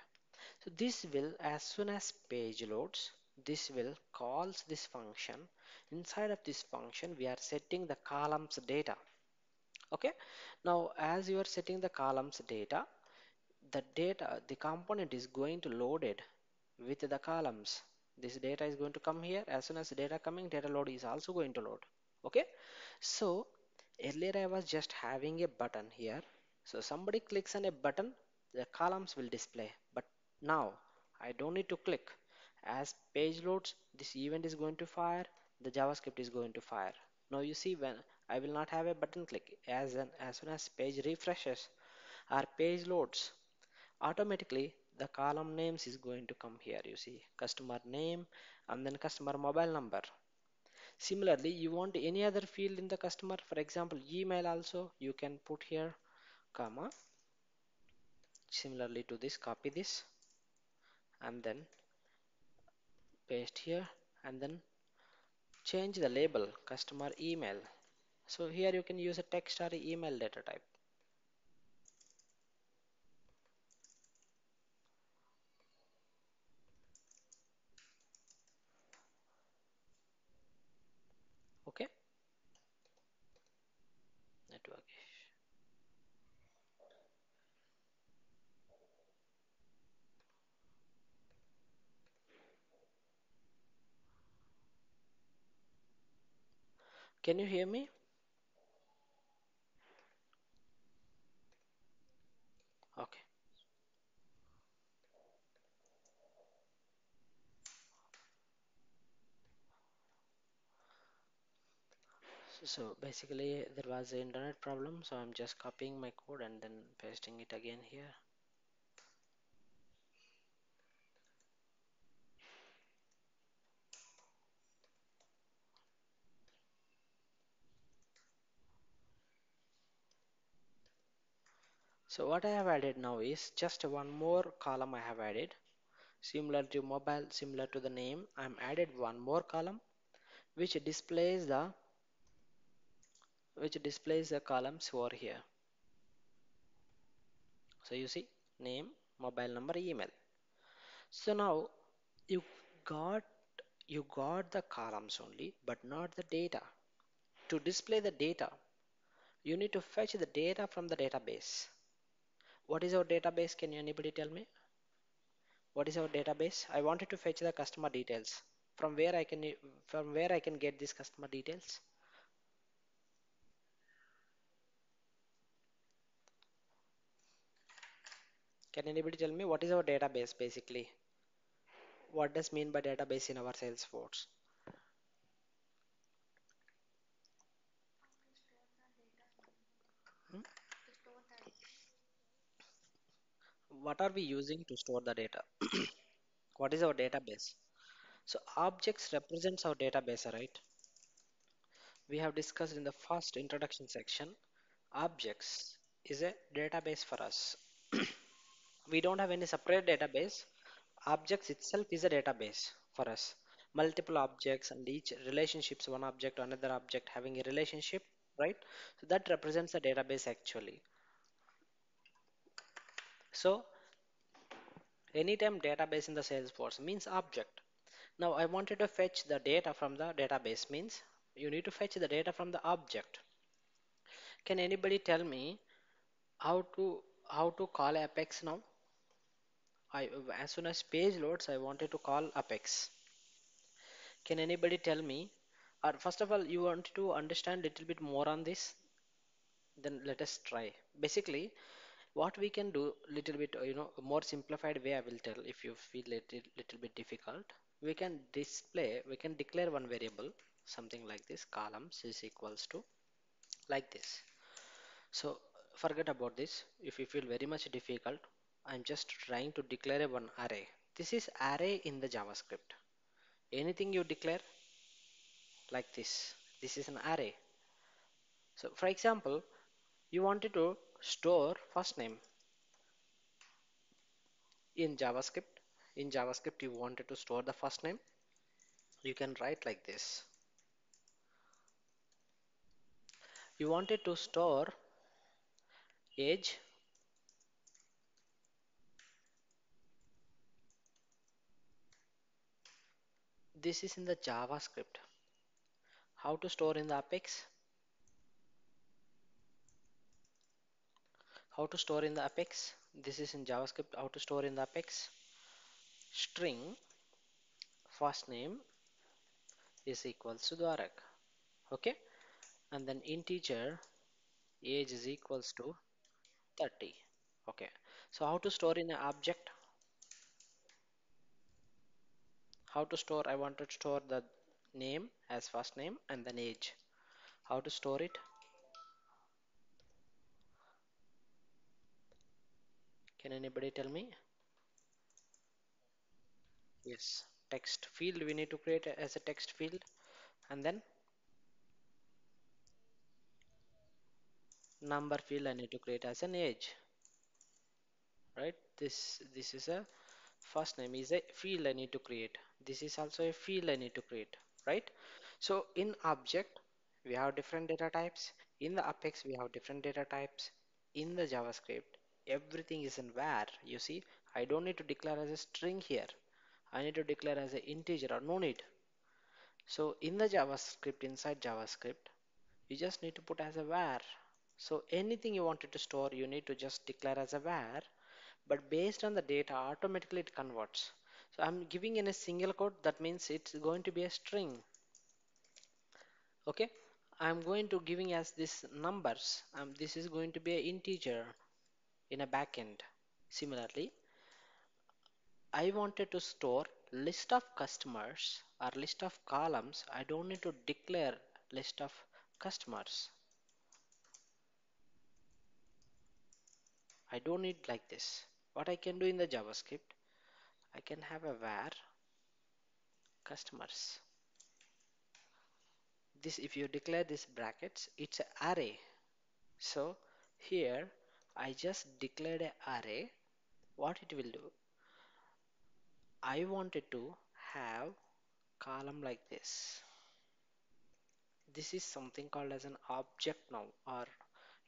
[SPEAKER 1] So this will as soon as page loads this will calls this function. Inside of this function we are setting the columns data okay? Now as you are setting the columns data the data the component is going to load it with the columns. This data is going to come here. As soon as data coming data load is also going to load. Okay? So earlier I was just having a button here. So somebody clicks on a button the columns will display. But now I don't need to click. As page loads this event is going to fire the JavaScript is going to fire. Now you see when I will not have a button click. As an as soon as page refreshes or page loads automatically the column names is going to come here you see. Customer name and then customer mobile number. Similarly you want any other field in the customer for example email also you can put here comma similarly to this copy this and then paste here and then change the label customer email so here you can use a text or email data type. Okay. Network can you hear me okay so basically there was an internet problem so I'm just copying my code and then pasting it again here. So what I have added now is just one more column I have added. Similar to mobile similar to the name I'm added one more column which displays the which displays the columns over here. So you see name mobile number email. So now you got you got the columns only but not the data. To display the data you need to fetch the data from the database. What is our database? Can anybody tell me? What is our database? I wanted to fetch the customer details. From where I can from where I can get these customer details can anybody tell me what is our database basically? What does mean by database in our Salesforce? Hmm? what are we using to store the data? What is our database? So objects represents our database right? We have discussed in the first introduction section objects is a database for us we don't have any separate database objects itself is a database for us multiple objects and each relationships one object to another object having a relationship right? So that represents the database actually. So anytime database in the Salesforce means object. Now I wanted to fetch the data from the database means you need to fetch the data from the object. Can anybody tell me how to how to call Apex now? I as soon as page loads, I wanted to call Apex. Can anybody tell me? Or first of all, you want to understand little bit more on this? Then let us try. Basically, what we can do little bit, uh, you know, more simplified way I will tell if you feel it a little bit difficult. We can display, we can declare one variable, something like this, columns is equals to like this. So forget about this. If you feel very much difficult, I'm just trying to declare a one array. This is array in the JavaScript. Anything you declare like this, this is an array. So for example, you wanted to store first name in JavaScript. In JavaScript, you wanted to store the first name. You can write like this. You wanted to store age this is in the javascript. How to store in the apex? How to store in the apex? This is in javascript. How to store in the apex? String first name is equals to Dwarak okay? And then integer age is equals to 30 okay? So how to store in an object how to store I want to store the name as first name and then age. How to store it? Can anybody tell me? Yes. Text field we need to create as a text field and then number field I need to create as an age. Right? This this is a first name is a field I need to create this is also a field I need to create right? So in object we have different data types. In the apex we have different data types. In the javascript everything is in var you see I don't need to declare as a string here. I need to declare as an integer or no need. So in the javascript inside javascript you just need to put as a var so anything you wanted to store you need to just declare as a var but based on the data automatically it converts so I'm giving in a single quote. That means it's going to be a string. Okay? I'm going to giving as this numbers. Um, this is going to be an integer in a backend. Similarly I wanted to store list of customers or list of columns. I don't need to declare list of customers. I don't need like this. What I can do in the JavaScript I can have a var customers. This if you declare this brackets it's an array. So here I just declared an array. What it will do? I wanted to have column like this. This is something called as an object now or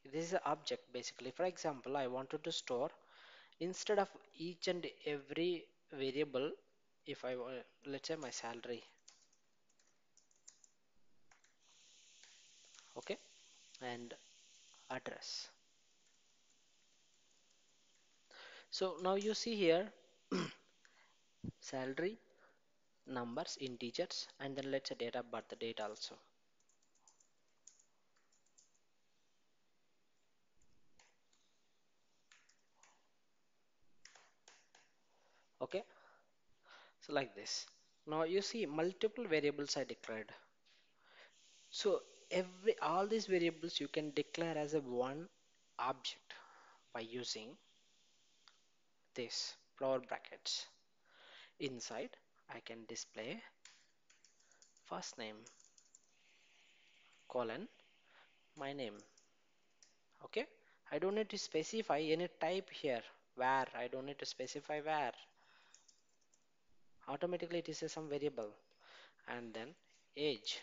[SPEAKER 1] this is an object basically. For example I wanted to store instead of each and every variable if I want let's say my salary. Okay? And address. So now you see here salary numbers integers and then let's say date of birth date also okay? So like this. Now you see multiple variables I declared. So every all these variables you can declare as a one object by using this flower brackets. Inside I can display first name colon my name. Okay? I don't need to specify any type here. Where? I don't need to specify where automatically it is a some variable. And then age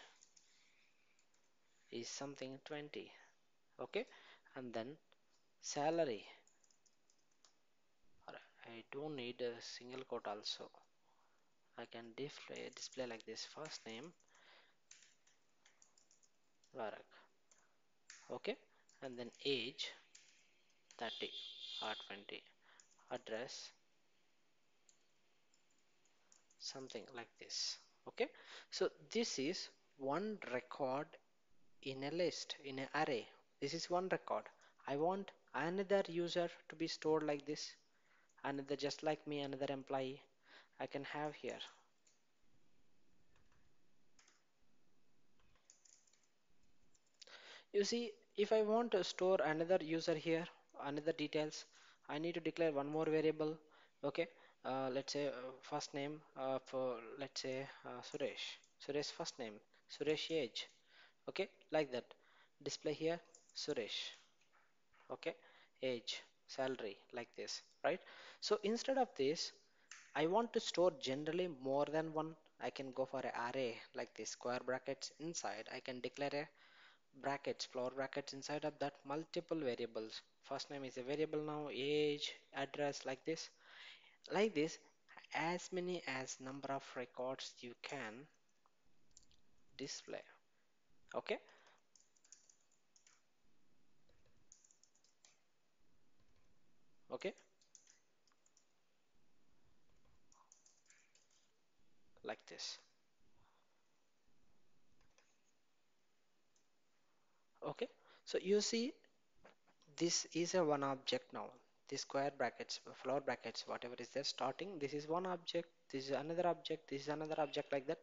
[SPEAKER 1] is something 20 okay? And then salary. I don't need a single quote also. I can display display like this. First name Dwarak okay? And then age 30 or 20 address something like this okay? So this is one record in a list in an array. This is one record. I want another user to be stored like this another just like me another employee. I can have here. You see if I want to store another user here another details I need to declare one more variable okay uh, let's say uh, first name uh, for let's say Suresh. Suresh first name. Suresh age okay? Like that. Display here Suresh. Okay? Age salary. Like this. Right? So instead of this I want to store generally more than one. I can go for an array like this square brackets inside. I can declare a brackets floor brackets inside of that multiple variables. First name is a variable now. Age address like this like this as many as number of records you can display. Okay? Okay? Like this. Okay? So you see this is a one object now the square brackets floor brackets whatever is there starting this is one object this is another object this is another object like that.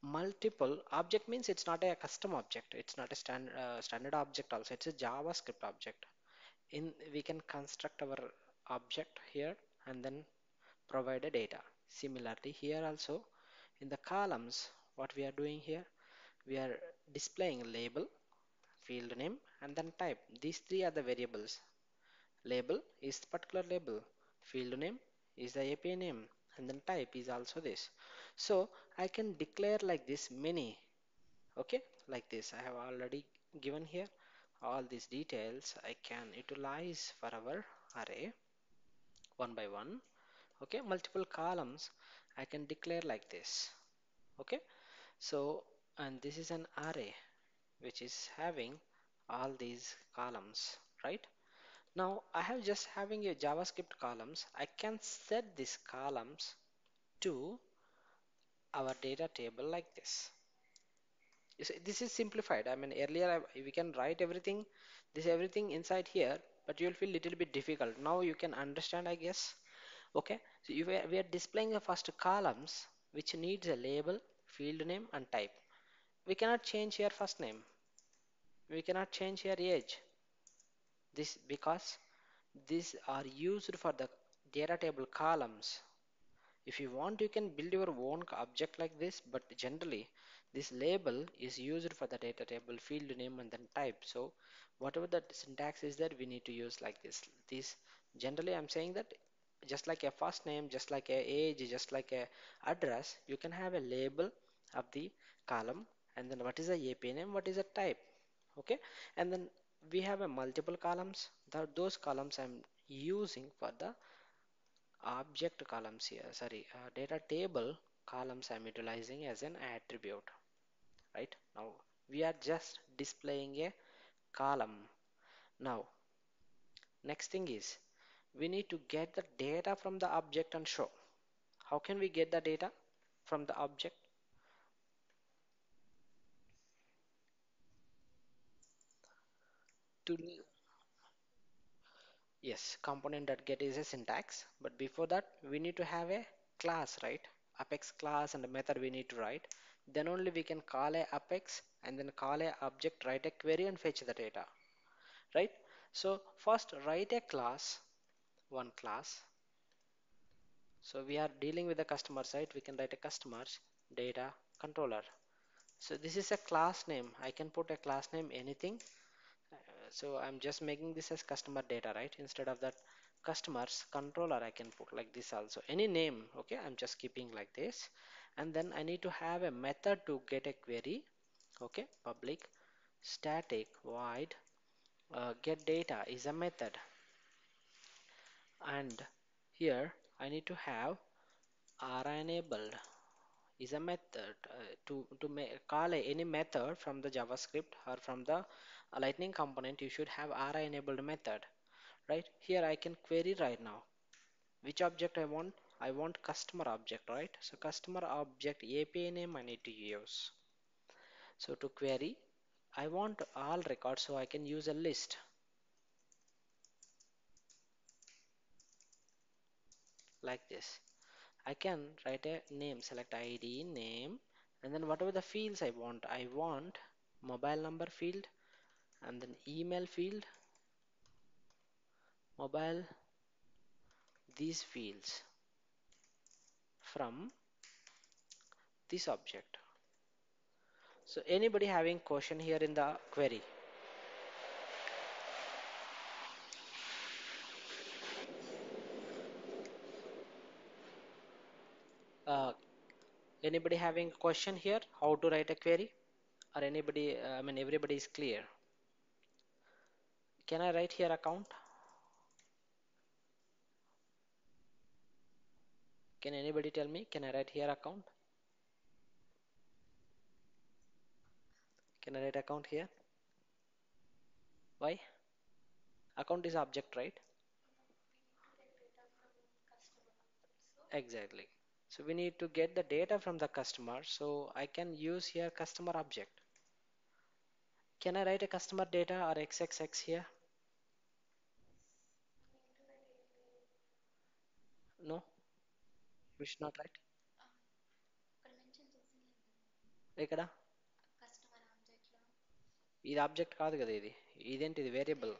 [SPEAKER 1] Multiple object means it's not a custom object it's not a stand, uh, standard object also it's a javascript object. In we can construct our object here and then provide a data. Similarly here also in the columns what we are doing here we are displaying label field name and then type. These three are the variables label is particular label. Field name is the API name and then type is also this. So I can declare like this many okay? Like this I have already given here all these details. I can utilize for our array one by one okay? Multiple columns I can declare like this okay? So and this is an array which is having all these columns right now I have just having a JavaScript columns. I can set these columns to our data table like this. You see, this is simplified. I mean earlier I, we can write everything this everything inside here but you'll feel little bit difficult. Now you can understand I guess. Okay? So you, we are displaying the first columns which needs a label field name and type. We cannot change here first name. We cannot change here age this because these are used for the data table columns. If you want you can build your own object like this but generally this label is used for the data table field name and then type. So whatever the syntax is there we need to use like this. This generally I'm saying that just like a first name just like a age just like a address you can have a label of the column and then what is the API name what is the type okay? And then we have a multiple columns. The, those columns I'm using for the object columns here. Sorry uh, data table columns I'm utilizing as an attribute right? Now we are just displaying a column. Now next thing is we need to get the data from the object and show. How can we get the data from the object to yes component that get is a syntax but before that we need to have a class right? Apex class and a method we need to write. Then only we can call a apex and then call a object write a query and fetch the data right? So first write a class one class. So we are dealing with the customer side. We can write a customers data controller. So this is a class name. I can put a class name anything so I'm just making this as customer data right? Instead of that customers controller I can put like this also. Any name okay? I'm just keeping like this. And then I need to have a method to get a query okay? Public static void uh, get data is a method. And here I need to have AuraEnabled is a method uh, to to call any method from the javascript or from the uh, lightning component you should have AuraEnabled method right? Here I can query right now which object I want? I want customer object right? So customer object API name I need to use. So to query I want all records so I can use a list. Like this. I can write a name select ID name and then whatever the fields I want I want mobile number field and then email field mobile these fields from this object. So anybody having question here in the query? Uh, anybody having question here? How to write a query? Or anybody I mean everybody is clear can I write here account? Can anybody tell me? Can I write here account? Can I write account here? Why? Account is object right? Exactly. So we need to get the data from the customer. So I can use here customer object. Can I write a customer data or XXX here no? We should not write ఎక్కడ? ఇది object కాదు కదా ఇది. ఇదేంటి ఇది variable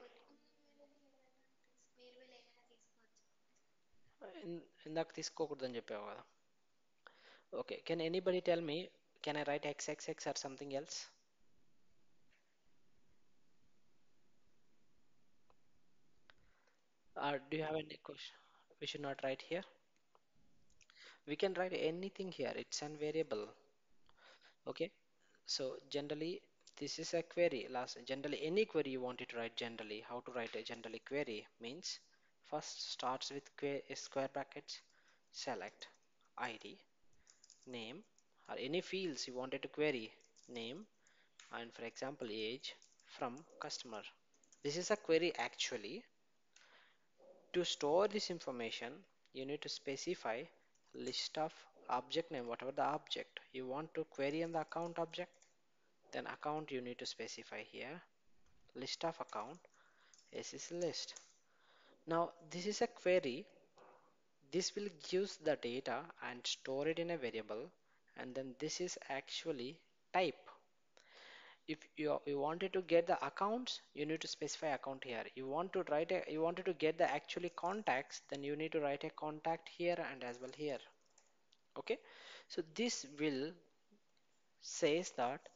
[SPEAKER 1] ఇందాక తీసుకోకూడదని చెప్పావు కదా. Okay. Can anybody tell me can I write X X X or something else? Or do have any question? We should not write here. We can write anything here. It's an variable. Okay? So generally this is a query. Last generally any query you wanted to write generally. How to write a generally query means first starts with square brackets select id name or any fields you wanted to query name and for example age from customer. This is a query actually to store this information you need to specify list of object name whatever the object. You want to query in the account object then account you need to specify here. List of account this is list. Now this is a query. This will use the data and store it in a variable and then this is actually type if you, you wanted to get the accounts you need to specify account here. You want to write a you wanted to get the actually contacts then you need to write a contact here and as well here. Okay? So this will says that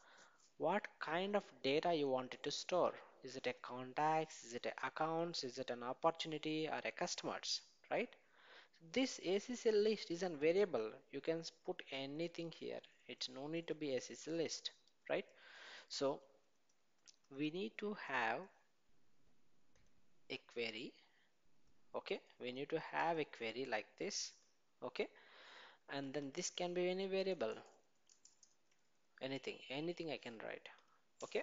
[SPEAKER 1] what kind of data you wanted to store. Is it a contacts? Is it a accounts? Is it an opportunity or a customers? Right? This ACL list is a variable. You can put anything here. It's no need to be ACL list. Right so we need to have a query okay? We need to have a query like this okay? And then this can be any variable anything anything I can write okay?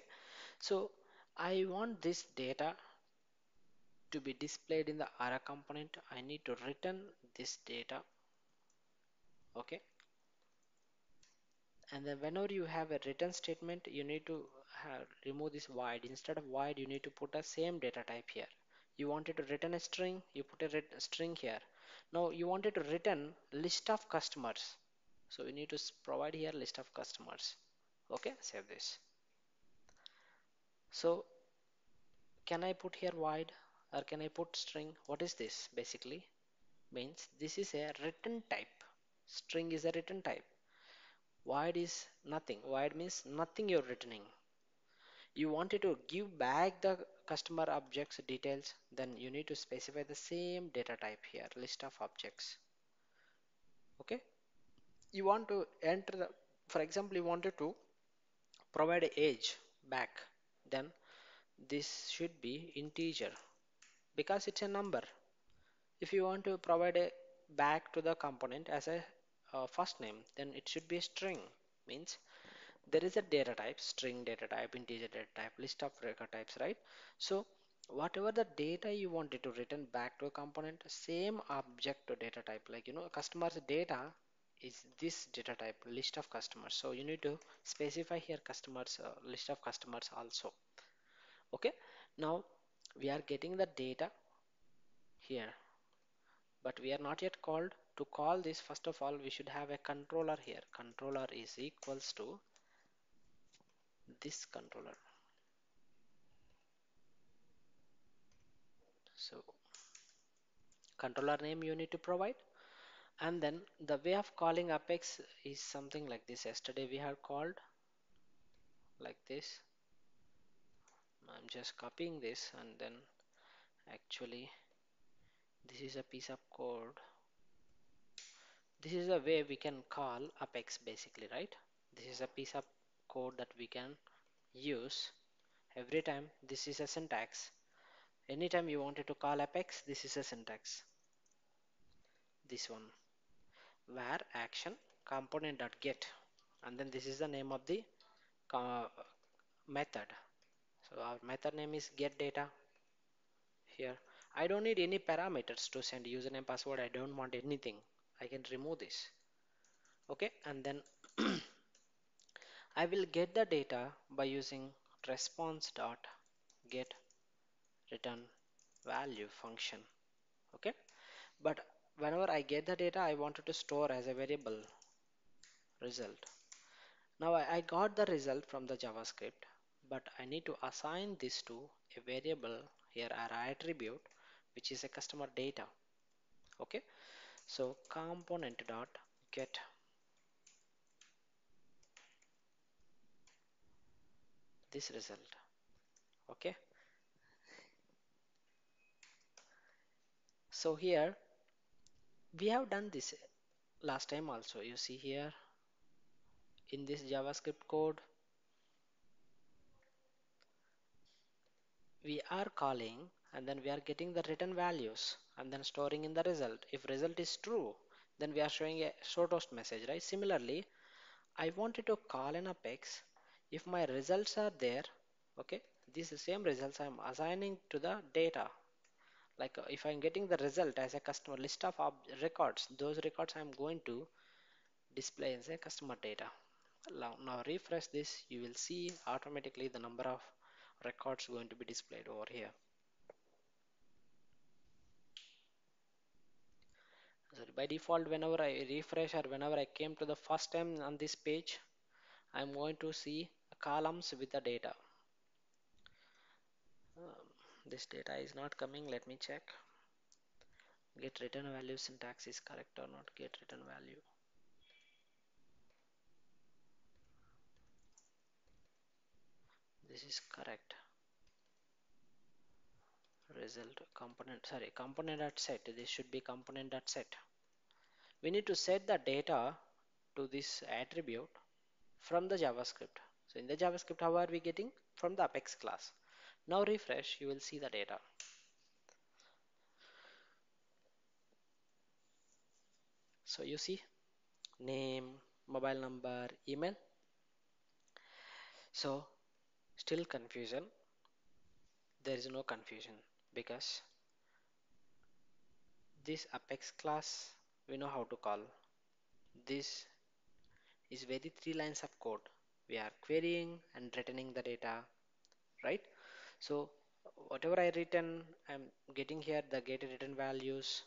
[SPEAKER 1] So I want this data to be displayed in the aura component. I need to return this data okay and then whenever you have a return statement you need to have, remove this void. Instead of void you need to put a same data type here. You wanted to return a string you put a string here. Now you wanted to return list of customers. So we need to provide here list of customers. Okay save this. So can I put here void or can I put string? What is this basically? Means this is a return type. String is a return type void is nothing? Void means nothing you're returning? You wanted to give back the customer objects details then you need to specify the same data type here list of objects. Okay? You want to enter the for example you wanted to provide age back then this should be integer because it's a number. If you want to provide a back to the component as a uh, first name then it should be a string. Means there is a data type string data type integer data type list of record types right? So whatever the data you wanted to return back to a component same object to data type. Like you know customer's data is this data type list of customers. So you need to specify here customers uh, list of customers also. Okay? Now we are getting the data here but we are not yet called to call this first of all we should have a controller here. Controller is equals to this controller. So controller name you need to provide. And then the way of calling apex is something like this. Yesterday we have called like this. I'm just copying this and then actually this is a piece of code this is a way we can call apex basically right? This is a piece of code that we can use every time. This is a syntax. Anytime you wanted to call apex this is a syntax. This one. Var action component dot get. And then this is the name of the uh, method. So our method name is get data here. I don't need any parameters to send username password. I don't want anything I can remove this. Okay and then I will get the data by using response dot get return value function. Okay but whenever I get the data I wanted to store as a variable result. Now I, I got the result from the JavaScript but I need to assign this to a variable here our attribute which is a customer data. Okay so component dot get. This result. Okay? So here we have done this last time also. You see here in this javascript code we are calling and then we are getting the return values and then storing in the result. If result is true then we are showing a show toast message right? Similarly I wanted to call an apex. If my results are there okay this these same results I'm assigning to the data. Like uh, if I'm getting the result as a customer list of records those records I'm going to display as a customer data. Now, now refresh this you will see automatically the number of records going to be displayed over here so by default whenever I refresh or whenever I came to the first time on this page I'm going to see columns with the data. Um, this data is not coming. Let me check. Get return value. Syntax is correct or not? Get return value. This is correct result component sorry component dot set. This should be component dot set. We need to set the data to this attribute from the javascript. So in the javascript how are we getting? From the apex class. Now refresh. You will see the data. So you see? Name mobile number email. So still confusion. There is no confusion because this apex class we know how to call. This is very three lines of code. We are querying and returning the data right? So whatever I written I'm getting here the get return values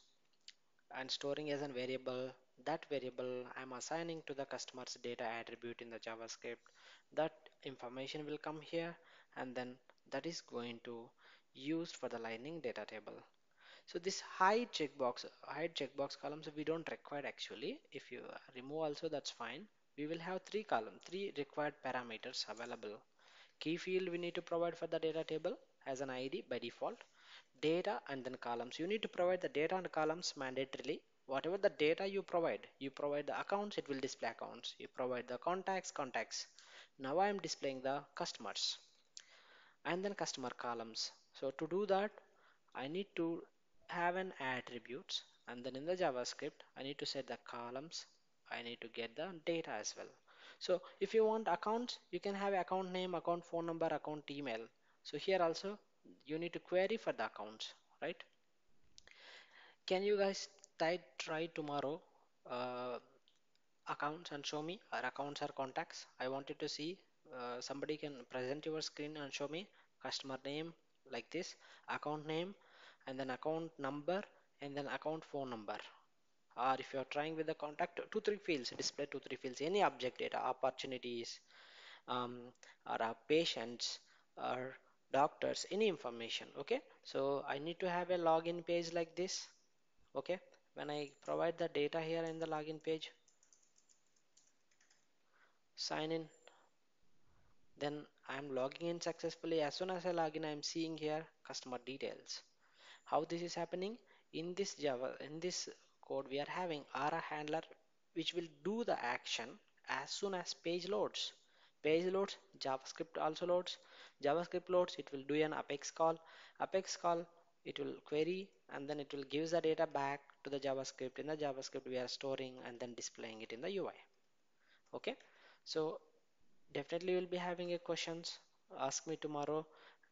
[SPEAKER 1] and storing as a variable. That variable I'm assigning to the customer's data attribute in the JavaScript. That information will come here and then that is going to used for the lightning data table. So this hide checkbox hide checkbox columns we don't require actually. If you remove also that's fine. We will have three column three required parameters available. Key field we need to provide for the data table as an id by default. Data and then columns. You need to provide the data and columns mandatorily. Whatever the data you provide you provide the accounts it will display accounts. You provide the contacts contacts. Now I am displaying the customers. And then customer columns so to do that I need to have an attributes and then in the JavaScript I need to set the columns. I need to get the data as well. So if you want accounts you can have account name account phone number account email. So here also you need to query for the accounts right? Can you guys try, try tomorrow uh, accounts and show me? Our accounts or contacts. I wanted to see uh, somebody can present your screen and show me customer name like this account name and then account number and then account phone number. Or if you're trying with the contact two three fields display two three fields any object data opportunities um, or uh, patients or doctors any information okay? So I need to have a login page like this okay? When I provide the data here in the login page sign in then I'm logging in successfully. As soon as I log in I'm seeing here customer details. How this is happening? In this Java in this code we are having aura handler which will do the action as soon as page loads. Page loads JavaScript also loads. JavaScript loads it will do an apex call. Apex call it will query and then it will give the data back to the JavaScript. In the JavaScript we are storing and then displaying it in the UI okay? So definitely will be having a questions. Ask me tomorrow.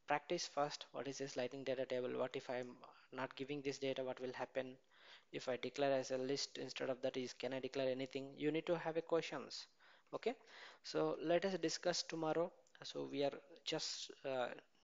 [SPEAKER 1] Practice first. What is this lightning data table? What if i'm not giving this data? What will happen? If i declare as a list instead of that is can i declare anything? You need to have a questions. Okay? So let us discuss tomorrow. So we are just uh,